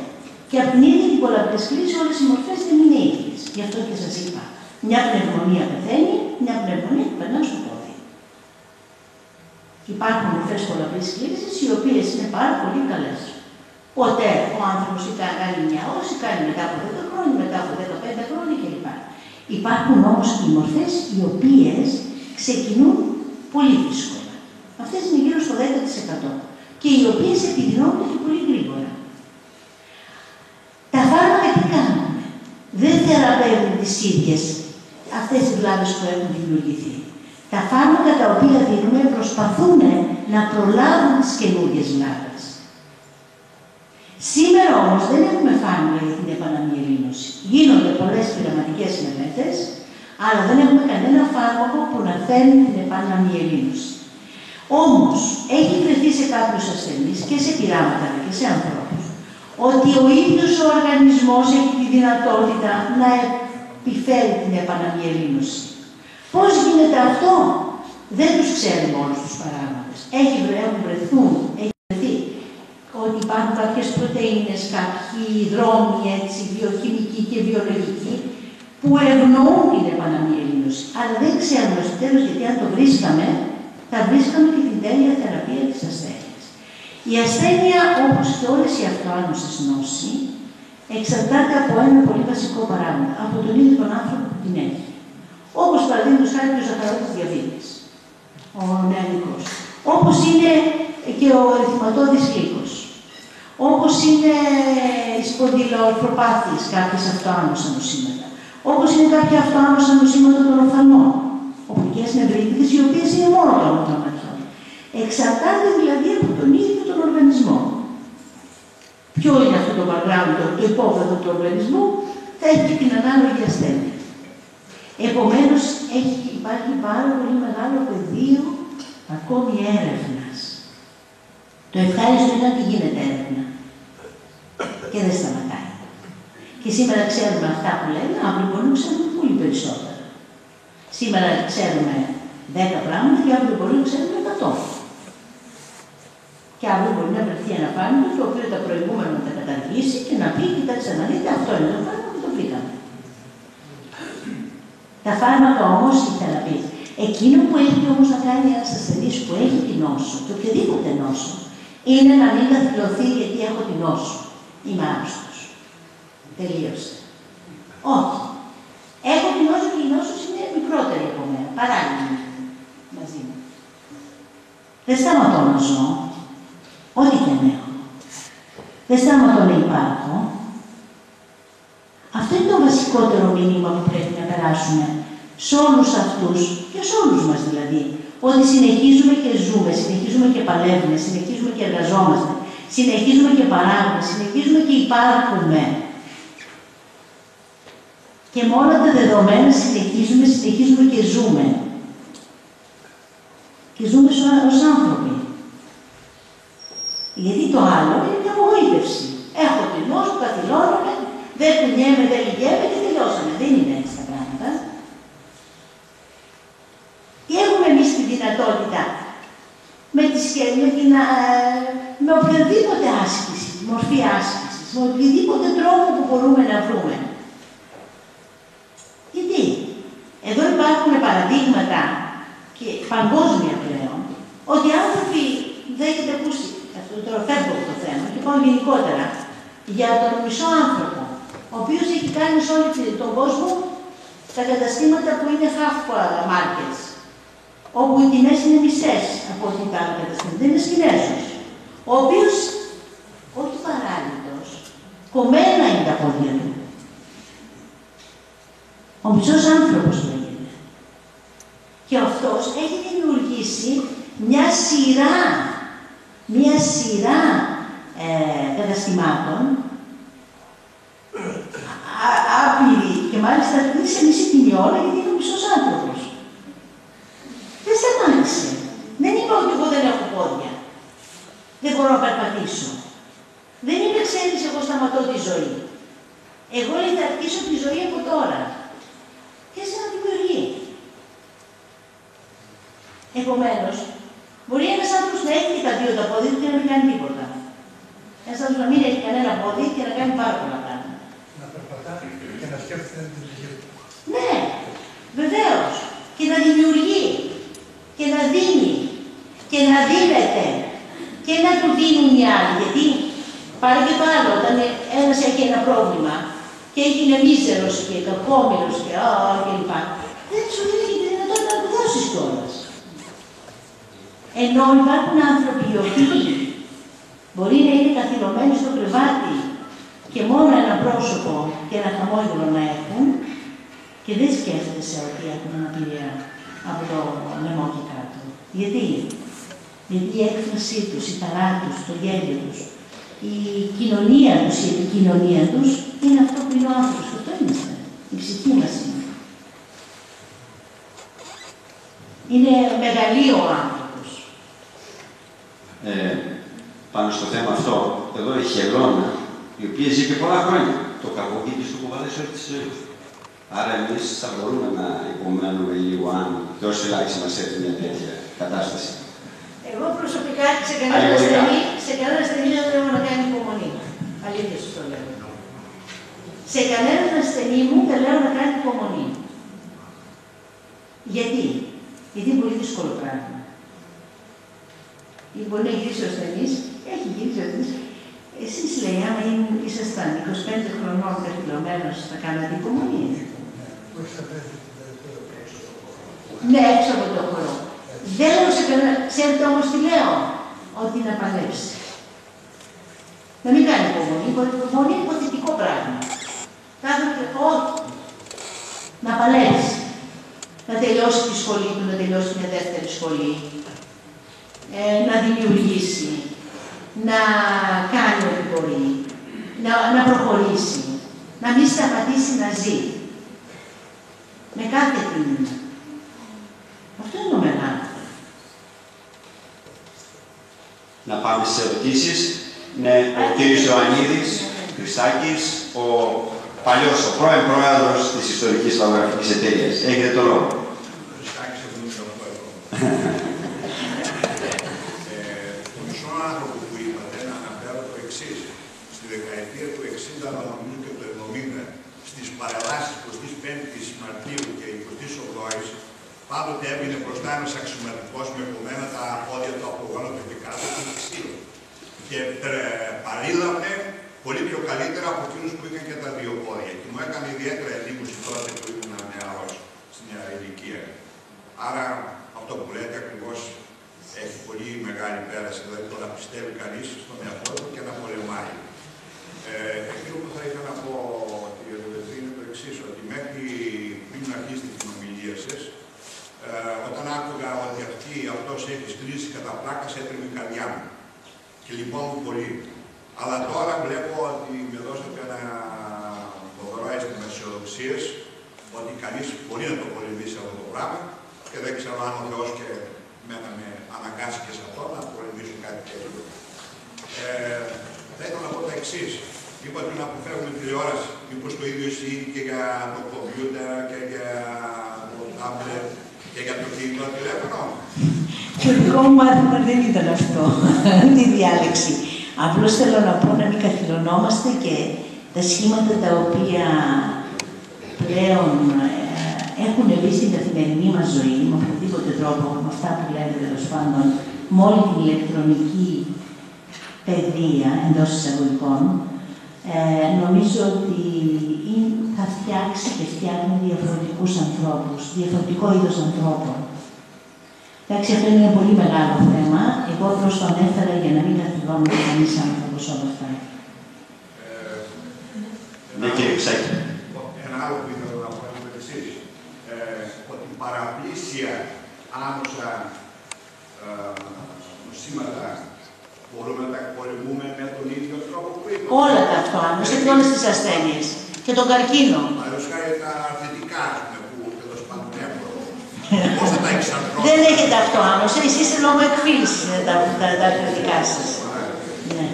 Speaker 2: Και από την ίδια την πολλαπλή κρίση όλες οι μορφές δεν είναι ίδιε. Γι' αυτό και σας είπα. Μια πνευμονία πεθαίνει, μια πνευμονία περνά στο πόδι. Υπάρχουν μορφέ πολλαπλής κρίση οι οποίες είναι πάρα πολύ καλές. Ποτέ ο άνθρωπος ή κάνει μια όση, κάνει μετά από 10 χρόνια, μετά από 15 χρόνια κλπ. Υπάρχουν όμως οι μορφές οι οποίες ξεκινούν πολύ δύσκολα. Αυτές είναι γύρω στο 10% και οι οποίες επιδεινώνονται και πολύ γρήγορα. Τα φάρμακα τι κάνουν; Δεν θεραπεύουν τις ίδιες αυτές τις βλάβες που έχουν δημιουργηθεί. Τα φάρμακα τα οποία δίνουμε προσπαθούν να προλάβουν τις καινούργιες βλάβες. Σήμερα όμως δεν έχουμε φάρμακα για την επαναμιελίνωση. Γίνονται πολλές πειραματικές μελέτες αλλά δεν έχουμε κανένα φάρμακο που να φέρνει την επαναμιελίνωση. Όμως, έχει βρεθεί σε κάποιους ασθενείς και σε πειράματα και σε ανθρώπους ότι ο ίδιος ο οργανισμός έχει τη δυνατότητα να επιφέρει την επαναμιελίνωση. Πώς γίνεται αυτό, δεν τους ξέρουμε όλου τους παράγοντες. Έχει έχουν βρεθούν, έχει βρεθεί ότι υπάρχουν κάποιες πρωτενε, κάποιοι δρόμοι έτσι, βιοχημικοί και βιολογικοί, που ευνοούν την επαναμιελίνωση. Αλλά δεν ξέρουμε στο τέλος γιατί αν το βρίσκαμε, θα βρίσκαμε και την τέλεια θεραπεία της ασθένειας. Η ασθένεια, όπως και όλες οι αυτοάνωσες νόσοι, εξαρτάται από ένα πολύ βασικό παράγοντα, από τον ίδιο τον άνθρωπο που την έχει. Όπως παραδείγματο χάρη ο ζαχαρότης διαβήτης, ο νεανικός. Όπως είναι και ο ρυθματώδη λύκο. Όπως είναι οι σπονδυλοπροπάθειε, κάποιες αυτοάνωσα νοσήματα. Όπως είναι κάποια αυτοάμεσα νοσήματα των οφθαλμών, οπτικέ νευρίτιδες, οι οποίες είναι μόνο το των ματιών. Εξαρτάται δηλαδή από τον ίδιο τον οργανισμό. Ποιο είναι αυτό το background, το, το υπόβαθρο του οργανισμού, θα έχει και την ανάλογη ασθένεια. Επομένως, υπάρχει πάρα πολύ μεγάλο πεδίο ακόμη έρευνας. Το ευχάριστο είναι ότι γίνεται έρευνα. Και δεν σταματάει. Και σήμερα ξέρουμε αυτά που λέμε, αύριο μπορούμε να ξέρουμε πολύ περισσότερα. Σήμερα ξέρουμε 10 πράγματα και αύριο μπορούμε να ξέρουμε 100. Και αύριο μπορεί να βρεθεί ένα φάρμακο το οποίο τα προηγούμενα να τα καταργήσει και να πει: Κοιτάξτε να δείτε, αυτό είναι το φάρμακο και το βρήκαμε. Τα φάρμακα όμως, οι θεραπείε, εκείνο που έχει όμως να κάνει ένα ασθενή που έχει την νόσο, και οποιαδήποτε νόσο, είναι να μην καθυλωθεί γιατί έχω την νόσο. Είμαι άρρωστο. Τελείωσε. Όχι. Έχω την νόσο και η νόσο είναι μικρότερη από μένα. Παράλληλα μαζί μου. Δεν σταματώ να ζω. Ό,τι και αν έχω. Δεν σταματώ να υπάρχω. Αυτό είναι το βασικότερο μήνυμα που πρέπει να περάσουμε σε όλους αυτούς και σε όλους μας δηλαδή. Ότι συνεχίζουμε και ζούμε, συνεχίζουμε και παλεύουμε, συνεχίζουμε και εργαζόμαστε, συνεχίζουμε και παράγουμε, συνεχίζουμε και υπάρχουμε. Και με όλα τα δεδομένα συνεχίζουμε, συνεχίζουμε και ζούμε. Και ζούμε ως άνθρωποι. Γιατί το άλλο είναι μια απογοήτευση. Έχω την νόσο, καθυλώνομαι, δεν κουνιέμαι, δεν λυγέμαι και τελειώσαμε. Δεν είναι έτσι τα πράγματα. Τι έχουμε εμείς τη δυνατότητα με, τις, με, την, με οποιαδήποτε άσκηση, μορφή άσκησης, με οποιοδήποτε τρόπο που μπορούμε να βρούμε. Γιατί; Εδώ υπάρχουν παραδείγματα και παγκόσμια πλέον ότι οι άνθρωποι δεν έχετε ακούσει αυτό το φεύγω από το θέμα και πάω γενικότερα για τον μισό άνθρωπο ο οποίος έχει κάνει σε όλο τον κόσμο τα καταστήματα που είναι half markets όπου οι τιμές είναι μισές από ό,τι τα άλλα καταστήματα. Δεν είναι Κινέζο. Ο οποίος, όχι παράλληλο, κομμένα είναι τα πόδια του. Ο μισός άνθρωπος λέγεται. Και αυτός έχει δημιουργήσει μια σειρά, μια σειρά ε, καταστημάτων άπειρη και μάλιστα δεν σε μισή την ώρα γιατί είναι ο μισός άνθρωπος. Δεν σταμάτησε. Δεν είπα ότι εγώ δεν έχω πόδια. Δεν μπορώ να περπατήσω. Δεν είναι ξέρεις εγώ σταματώ τη ζωή. Εγώ λέει θα αρχίσω τη ζωή από τώρα. Και σε να δημιουργεί. Επομένως, μπορεί ένας άνθρωπος να έχει και τα δύο τα πόδια και να μην κάνει τίποτα. Ένας άνθρωπος να μην έχει κανένα πόδι και να κάνει πάρα πολλά πράγματα.
Speaker 5: Να περπατάει και να σκέφτεται την ψυχή του.
Speaker 2: Ναι, βεβαίως. Και να δημιουργεί και να δίνει και να δίνεται και να του δίνουν οι άλλοι. Γιατί πάρε και το άλλο, όταν ένας έχει ένα πρόβλημα και είναι μίζερος και κακόμοιρος και κλπ. Δεν σου δίνει τη δυνατότητα να του δώσεις κιόλας. Ενώ υπάρχουν άνθρωποι οι οποίοι μπορεί να είναι καθυλωμένοι στο κρεβάτι και μόνο ένα πρόσωπο και ένα χαμόγελο να έχουν και δεν σκέφτεσαι ότι έχουν αναπηρία από το λαιμό και κάτω. Γιατί; Γιατί η έκφρασή τους, η χαρά τους, το γέλιο τους, η κοινωνία τους, η επικοινωνία τους είναι αυτό που είναι ο άνθρωπος. Αυτό είμαστε. Η ψυχή μας είναι. Είναι μεγαλείο ο άνθρωπος.
Speaker 1: Ε, πάνω στο θέμα αυτό, εδώ η Χελώνα, η οποία ζει και πολλά χρόνια, το κακοκύτι του κουβαλάει σε όλη τη ζωή. Άρα εμείς θα μπορούμε να υπομένουμε λίγο αν τόσο ελάχιστα μας έρθει μια τέτοια κατάσταση.
Speaker 2: Εγώ προσωπικά σε κανένα ασθενή, σε κανένα ασθενή δεν θέλω να κάνει υπομονή. Αλήθεια σου το λέω. Σε κανέναν ασθενή μου δεν λέω να κάνει υπομονή. Γιατί; Γιατί είναι πολύ δύσκολο πράγμα. Μπορεί να γυρίσει ο ασθενής, έχει γυρίσει ο ασθενής. Εσείς λέει, άμα ήσασταν 25 χρονών καθυλωμένο, θα κάνατε υπομονή; Ναι, έξω από το χώρο. Δεν λέω σε κανένα. Ξέρετε όμως τι λέω. Ότι να παλέψει. Να μην κάνει υπομονή. Υπομονή είναι υποθετικό πράγμα. Κάθεται όχι. Να παλέψει. Να τελειώσει τη σχολή του, να τελειώσει μια δεύτερη σχολή. Ε, να δημιουργήσει. Να κάνει ό,τι μπορεί. Να, να προχωρήσει. Να μην σταματήσει να ζει με κάθε τίμημα. Αυτό είναι το μεγάλο.
Speaker 1: να πάμε στις ερωτήσεις. Ναι, ο κύριος Ιωαννίδης Χριστάκης, ο παλιός, ο πρώην πρόεδρος της Ιστορικής Λαογραφικής Εταιρείας. Έχετε το λόγο.
Speaker 6: Χριστάκης 78 εδώ. Ε, Το μισό άνθρωπο που είπατε να αναφέρω το εξή. Στη δεκαετία του 60 νομίζω και του 70 στις παρελάσεις 25 Μαρτίου και 28 πάντοτε έμεινε μπροστά ένας αξιωματικός με κομμένα τα πόδια του από γόνο και κάτω του ξύλο. Και ε, παρήλαβε πολύ πιο καλύτερα από εκείνους που είχαν και τα δύο πόδια. Και μου έκανε ιδιαίτερα εντύπωση τότε που ήμουν νεαρός στην νεαρή ηλικία. Άρα αυτό που λέτε ακριβώς έχει πολύ μεγάλη πέραση, δηλαδή το να πιστεύει κανείς στον εαυτό του και να πολεμάει. Ε, εκείνο που θα ήθελα να πω, κύριε Δεδεδρή, είναι το εξής, ότι μέχρι πριν να αρχίσετε την ομιλία σας, ε, όταν άκουγα ότι αυτή, αυτός έχει στρίσει κατά πλάκας, έτρεμε η καρδιά μου. Και λοιπόν πολύ. Αλλά τώρα βλέπω ότι με δώσατε ένα φοβερό αίσθημα αισιοδοξία ότι κανείς μπορεί να το πολεμήσει αυτό το πράγμα και δεν ξέρω αν ο Θεός και μένα με αναγκάσει και σε αυτό να πολεμήσω κάτι τέτοιο. Ε, θα ήθελα να πω τα εξής. Είπατε να αποφεύγουμε τηλεόραση. Μήπως το ίδιο ισχύει και για το κομπιούτερ και για το τάμπλετ και για το κινητό τηλέφωνο;
Speaker 2: Το δικό μου μάθημα δεν ήταν αυτό, ούτε η διάλεξη. Απλώς θέλω να πω να μην καθυλωνόμαστε και τα σχήματα τα οποία πλέον ε, έχουν μπει στην καθημερινή μας ζωή, με οποιοδήποτε τρόπο, με αυτά που λέτε τέλος πάντων, με όλη την ηλεκτρονική παιδεία εντός εισαγωγικών, ε, νομίζω ότι είναι- θα φτιάξει και φτιάχνει διαφορετικούς ανθρώπους, διαφορετικό είδος ανθρώπων. Εντάξει, αυτό είναι ένα πολύ μεγάλο θέμα. Εγώ απλώς το ανέφερα για να μην καθηγόμαστε κανείς άνθρωπος όλα αυτά.
Speaker 6: Ε,
Speaker 1: Ναι, κύριε Χρυσάκη.
Speaker 6: Ένα άλλο που ήθελα να πω είναι το εξής. Ε, ότι παραπλήσια άμοσα ε, νοσήματα μπορούμε να τα πολεμούμε με τον ίδιο τρόπο που είπαμε.
Speaker 2: Όλα τα αυτοάνωση, όχι όλες τις ασθένειες. Και τον καρκίνο.
Speaker 6: Παραδείγματος χάρη τα αρθρωτικά, ας πούμε, που τέλος πάντων έχω. Πώς θα τα εξαρτώ.
Speaker 2: Δεν έχετε αυτοάνωση, εσείς είστε λόγω εκφύληση τα, τα, τα αρθρωτικά σας. Ναι.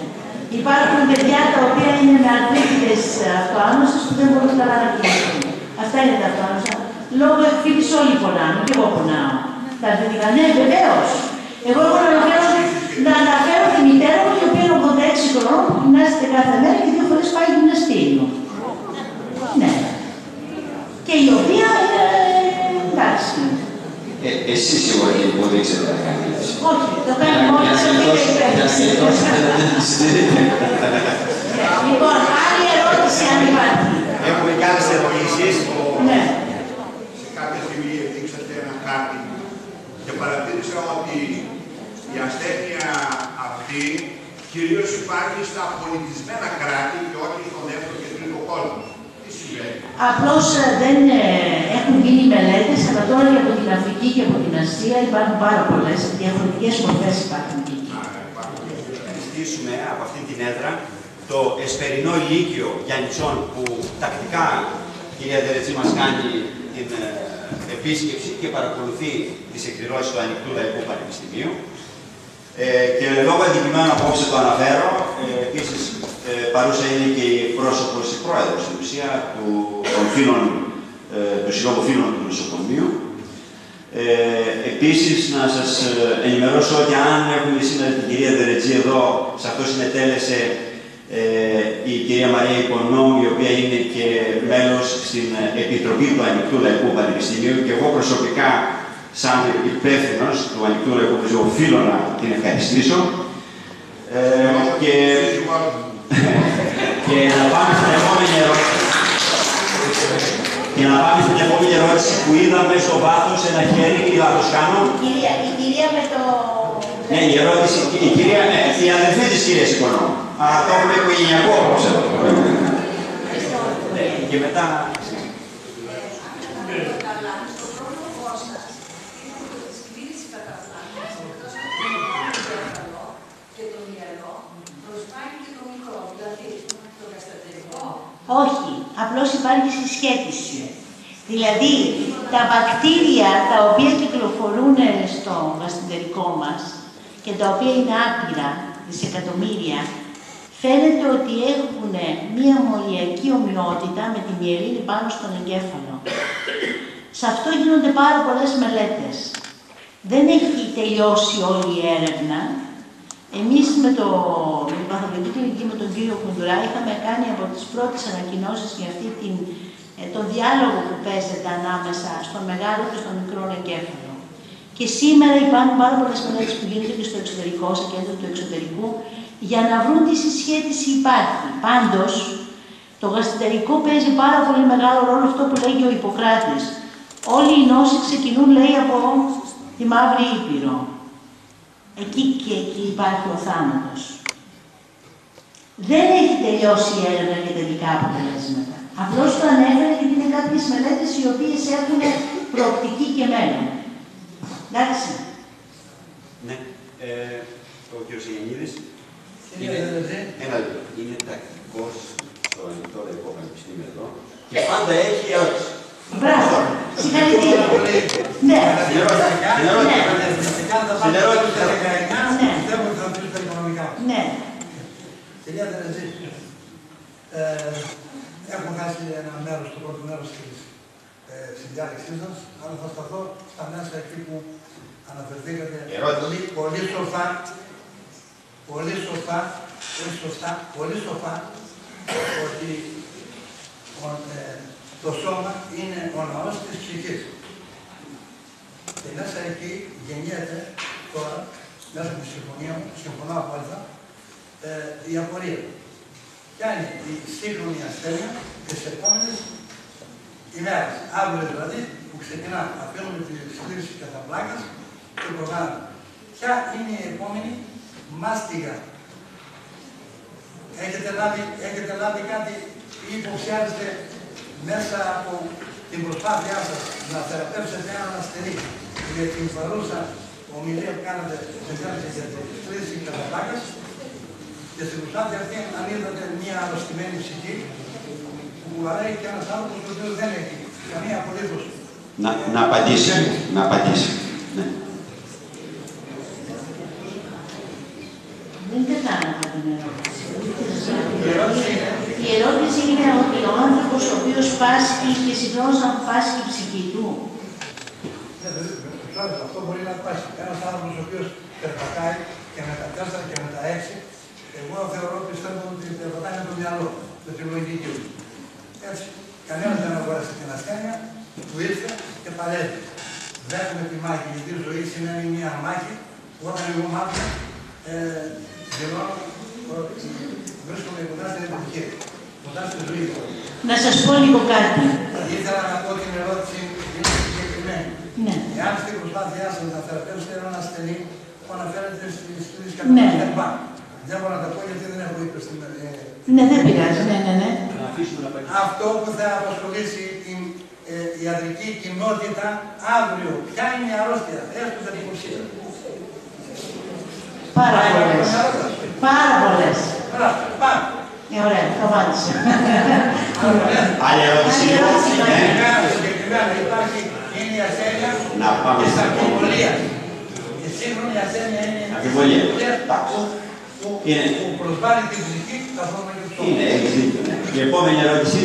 Speaker 2: Υπάρχουν παιδιά τα οποία είναι με αρθρίτιδε αυτοάνωση που δεν μπορούν καλά να πιάσουν. Αυτά είναι τα αυτοάνωση. Λόγω εκφύληση όλοι πονάνε, και εγώ πονάω. Τα αρθρωτικά, ναι, βεβαίως. Εγώ έχω να αναφέρω, να αναφέρω τη μητέρα μου, η οποία είναι 86 χρονών, που γυμνάζεται κάθε μέρα και δύο φορές πάει γυμναστήριο. Ναι. Και η οποία είναι εντάξει.
Speaker 1: Ε, εσείς σίγουρα και που δείξετε να κάνετε.
Speaker 2: Όχι, το κάνει μόνο σε Λοιπόν, άλλη ερώτηση αν υπάρχει.
Speaker 6: Έχουμε και άλλες ερωτήσεις.
Speaker 2: Ναι.
Speaker 6: Σε κάποια στιγμή δείξατε ένα χάρτη και παρατήρησα ότι η ασθένεια αυτή κυρίως υπάρχει στα πολιτισμένα κράτη και όχι στον δεύτερο και τρίτο κόσμο. Τι συμβαίνει;
Speaker 2: Απλώς ε, δεν ε, έχουν γίνει μελέτες, αλλά τώρα και από την Αφρική και από την Ασία υπάρχουν πάρα πολλές διαφορετικές μορφές υπάρχουν και εκεί.
Speaker 1: ευχαριστήσουμε από αυτή την έδρα το εσπερινό Λύκειο Γιάννητσών που τακτικά η κυρία Δερετζή μας κάνει την ε, επίσκεψη και παρακολουθεί τις εκδηλώσεις του Ανοιχτού Λαϊκού Πανεπιστημίου. Ε, και λόγω αντικειμένου απόψε το αναφέρω, ε, επίσης ε, παρούσα είναι και η πρόσωπος, η πρόεδρος στην ουσία του, των φίλων, ε, του Συλλόγου Φίλων του Νοσοκομείου, ε, επίσης, να σας ε, ενημερώσω ότι αν έχουμε σήμερα την κυρία Δερετζή εδώ, σε αυτό συνετέλεσε ε, η κυρία Μαρία Οικονόμου, η οποία είναι και μέλος στην ε, Επιτροπή του Ανοιχτού Λαϊκού Πανεπιστημίου. Και εγώ προσωπικά, σαν υπεύθυνος του Ανοιχτού Λαϊκού Πανεπιστημίου, οφείλω να την ευχαριστήσω. Ε, και, και να πάμε στην επόμενη ερώτηση. Και να πάμε στην επόμενη ερώτηση που είδαμε στο βάθος ένα χέρι ή λάθος κάνω;
Speaker 2: Η κυρία, η κυρία με το...
Speaker 1: Ναι, η ερώτηση, η κυρία, ναι, η αδερφή της κυρίας Οικονόμου. Αλλά το έχουμε οικογενειακό απόψε. Ναι, και μετά...
Speaker 2: Όχι, απλώς υπάρχει συσχέτιση. Δηλαδή, τα βακτήρια τα οποία κυκλοφορούν στο γαστεντερικό μας και τα οποία είναι άπειρα, δισεκατομμύρια, φαίνεται ότι έχουν μία μολιακή ομοιότητα με τη μυελίνη πάνω στον εγκέφαλο. Σε αυτό γίνονται πάρα πολλές μελέτες. Δεν έχει τελειώσει όλη η έρευνα. Εμείς με, το, με την παθολογική κλινική με τον κύριο Κουντουρά είχαμε κάνει από τις πρώτες ανακοινώσεις για αυτή την, ε, τον διάλογο που παίζεται ανάμεσα στον μεγάλο και στον μικρό εγκέφαλο. Και σήμερα υπάρχουν πάρα πολλές μελέτες που γίνονται και στο εξωτερικό, σε κέντρο του εξωτερικού, για να βρουν τι συσχέτιση υπάρχει. Πάντως, το γαστερικό παίζει πάρα πολύ μεγάλο ρόλο αυτό που λέγει ο Ιπποκράτης. Όλοι οι νόσοι ξεκινούν, λέει, από τη Μαύρη Ήπειρο. Εκεί και εκεί υπάρχει ο θάνατος. Δεν έχει τελειώσει η έρευνα για τελικά αποτελέσματα. Απλώς το ανέφερε γιατί είναι κάποιες μελέτες οι οποίες έχουν προοπτική και μέλλον. Εντάξει.
Speaker 1: Ναι. Ε, ο κ. Σιγενίδης.
Speaker 5: Είναι,
Speaker 1: Ένα λεπτό. Είναι τακτικός στο ανοιχτό λαϊκό πανεπιστήμιο εδώ και πάντα έχει ερώτηση.
Speaker 2: Μπράβο. Συγχαρητήρια. Ναι.
Speaker 1: Στην ερώτηση. Στην ερώτηση. Στην ερώτηση.
Speaker 2: Ναι.
Speaker 5: Πιστεύω ότι θα πει τα οικονομικά.
Speaker 2: Ναι.
Speaker 5: Κυρία Τερεζή, ε, έχω χάσει ένα μέρος, το πρώτο μέρος της ε, συνδιάλεξής σας, αλλά θα σταθώ στα μέσα εκεί που αναφερθήκατε
Speaker 1: Ερώτηση.
Speaker 5: πολύ, πολύ σοφά, πολύ σοφά, πολύ σωστά, πολύ σοφά, ότι ο- ε, το σώμα είναι ο ναός της ψυχής. Και μέσα εκεί γεννιέται τώρα, μέσα από τη συμφωνία μου, συμφωνώ απόλυτα, ε, η απορία. Ποια είναι η σύγχρονη ασθένεια της επόμενης ημέρας. Αύριο δηλαδή που ξεκινά, αφήνουμε τη σκλήρηση κατά πλάκας και προχωράμε. Ποια είναι η επόμενη μάστιγα. Έχετε λάβει, έχετε λάβει κάτι ή υποψιάζεστε μέσα από την προσπάθειά σας να θεραπεύσετε έναν ασθενή; Για την παρούσα ομιλία που κάνατε σε διάρκεια για τη σκλήρηση κατά πλάκας και στην προσπάθεια αυτή αν είδατε μια αρρωστημένη ψυχή που βαράει και ένας άνθρωπος ο οποίος δεν έχει καμία απολύτως.
Speaker 1: Να, να απαντήσει. Να απαντήσει. Ναι.
Speaker 2: Δεν κατάλαβα την ερώτηση. Η ερώτηση είναι ότι ο άνθρωπος ο οποίος πάσχει και συγχρόνως να πάσχει η ψυχή του.
Speaker 5: Ναι, δεν- δεν- Ξέρετε, αυτό μπορεί να πάει. Ένας άνθρωπος ο οποίος περπατάει και με τα τέσσερα και με τα έξι, εγώ θεωρώ, πιστεύω ότι περπατάει με το μυαλό, με τη λογική του. Έτσι. Κανένας δεν αγόρασε την ασθένεια, του ήρθε και παλεύει. Βλέπουμε τη μάχη, γιατί η ζωή σημαίνει μια μάχη, που όταν εγώ μάθω, ε, δηλώνω ότι βρίσκομαι κοντά στην επιτυχία, κοντά στη ζωή.
Speaker 2: Να σας πω λίγο κάτι.
Speaker 5: Ήθελα να πω την ερώτηση είναι συγκεκριμένη.
Speaker 2: Ναι.
Speaker 5: Εάν στην προσπάθειά σα να θεραπεύσετε έναν ασθενή που αναφέρεται στις κλήσει
Speaker 2: Ναι.
Speaker 5: κτλ. Δεν μπορώ να τα πω γιατί δεν έχω ύπνο στην. Ε,
Speaker 2: Ναι, δεν πειράζει. Ναι, ναι, ναι.
Speaker 1: Να αφήσουμε να απαντήσει.
Speaker 5: αυτό που θα απασχολήσει την ε, ιατρική κοινότητα αύριο. Ποια είναι η αρρώστια, έστω την υποψία.
Speaker 2: Πάρα πολλές. Πάρα πολλές.
Speaker 5: Μπράβο, πάμε.
Speaker 2: Ε, ωραία, το απάντησα.
Speaker 1: Άλλη ερώτηση.
Speaker 2: Άλλη ερώτηση.
Speaker 1: Ναι.
Speaker 5: Συγκεκριμένα, συγκεκριμένα υπάρχει είναι η ασθένεια
Speaker 1: Να πάμε
Speaker 5: της
Speaker 1: στην
Speaker 5: αμφιβολίας. Η σύγχρονη ασθένεια είναι η
Speaker 1: Αμφιβολία.
Speaker 5: που, που,
Speaker 1: Είναι.
Speaker 5: που προσβάλλει την ψυχή, καθόλου και το σώμα.
Speaker 1: Είναι, έχεις δίκιο. ναι. Η επόμενη ερώτηση.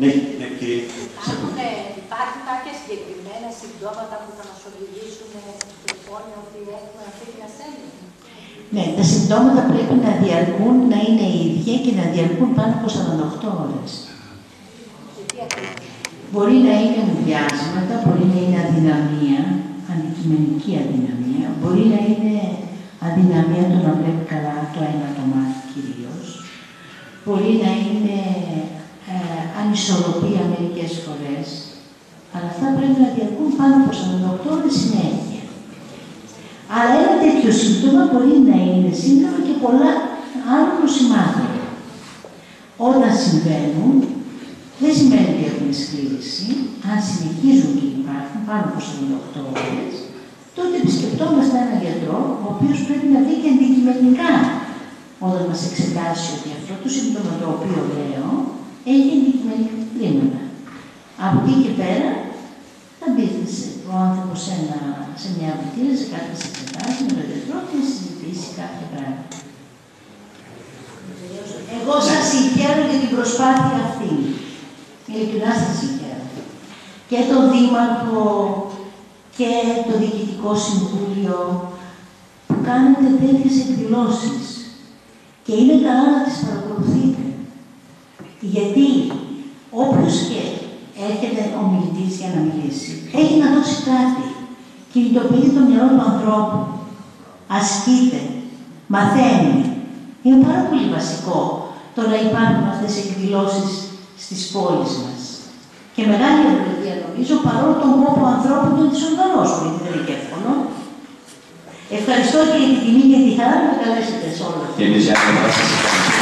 Speaker 1: Ναι, ναι, κύριε.
Speaker 7: Υπάρχουν, ε, υπάρχουν κάποια συγκεκριμένα συμπτώματα που θα μας οδηγήσουν στο υπόνοιο ότι έχουμε αυτή την ασθένεια;
Speaker 2: Ναι, τα συμπτώματα πρέπει να διαρκούν, να είναι ίδια και να διαρκούν πάνω από 48 ώρες.
Speaker 7: Και τι ακριβώς.
Speaker 2: Μπορεί να είναι μουδιάσματα, μπορεί να είναι αδυναμία, αντικειμενική αδυναμία, μπορεί να είναι αδυναμία το να βλέπεις καλά το ένα το μάτι κυρίως, μπορεί να είναι ε, ανισορροπία μερικές φορές, αλλά αυτά πρέπει να διαρκούν πάνω από 48 ώρες συνέχεια. Αλλά ένα τέτοιο σύμπτωμα μπορεί να είναι σύντομα και πολλά άλλων νοσημάτων. Όταν συμβαίνουν, δεν σημαίνει ότι έχουμε σκλήρηση. Αν συνεχίζουν και υπάρχουν πάνω από 48 ώρες, τότε επισκεπτόμαστε έναν γιατρό, ο οποίος πρέπει να δει και αντικειμενικά όταν μας εξετάσει ότι αυτό το σύμπτωμα το οποίο λέω έχει αντικειμενικά προβλήματα. Από εκεί και πέρα θα μπείτε σε ο άνθρωπος σε, ένα- σε μια αυλητήρα, σε κάποιες εξετάσεις, με τον γιατρό και να συζητήσει κάποια πράγματα. Εγώ σας συγχαίρω για την προσπάθεια αυτή. Ειλικρινά σας συγχαίρω. Και τον Δήμαρχο και το Διοικητικό Συμβούλιο που κάνετε τέτοιες εκδηλώσεις. Και είναι καλά να τις παρακολουθείτε. Γιατί όποιος και έρχεται ο μιλητής για να μιλήσει, έχει να δώσει κάτι. Κινητοποιεί το μυαλό του ανθρώπου. Ασκείται. Μαθαίνει. Είναι πάρα πολύ βασικό το να υπάρχουν αυτές οι εκδηλώσεις στις πόλεις μας. Και μεγάλη ευλογία νομίζω παρόλο τον κόπο ανθρώπου να τις οργανώσουν, γιατί δεν είναι και εύκολο. Ευχαριστώ και για την τιμή και τη χαρά που με καλέσετε σε όλα αυτά.
Speaker 1: Και εμείς για να σας ευχαριστούμε.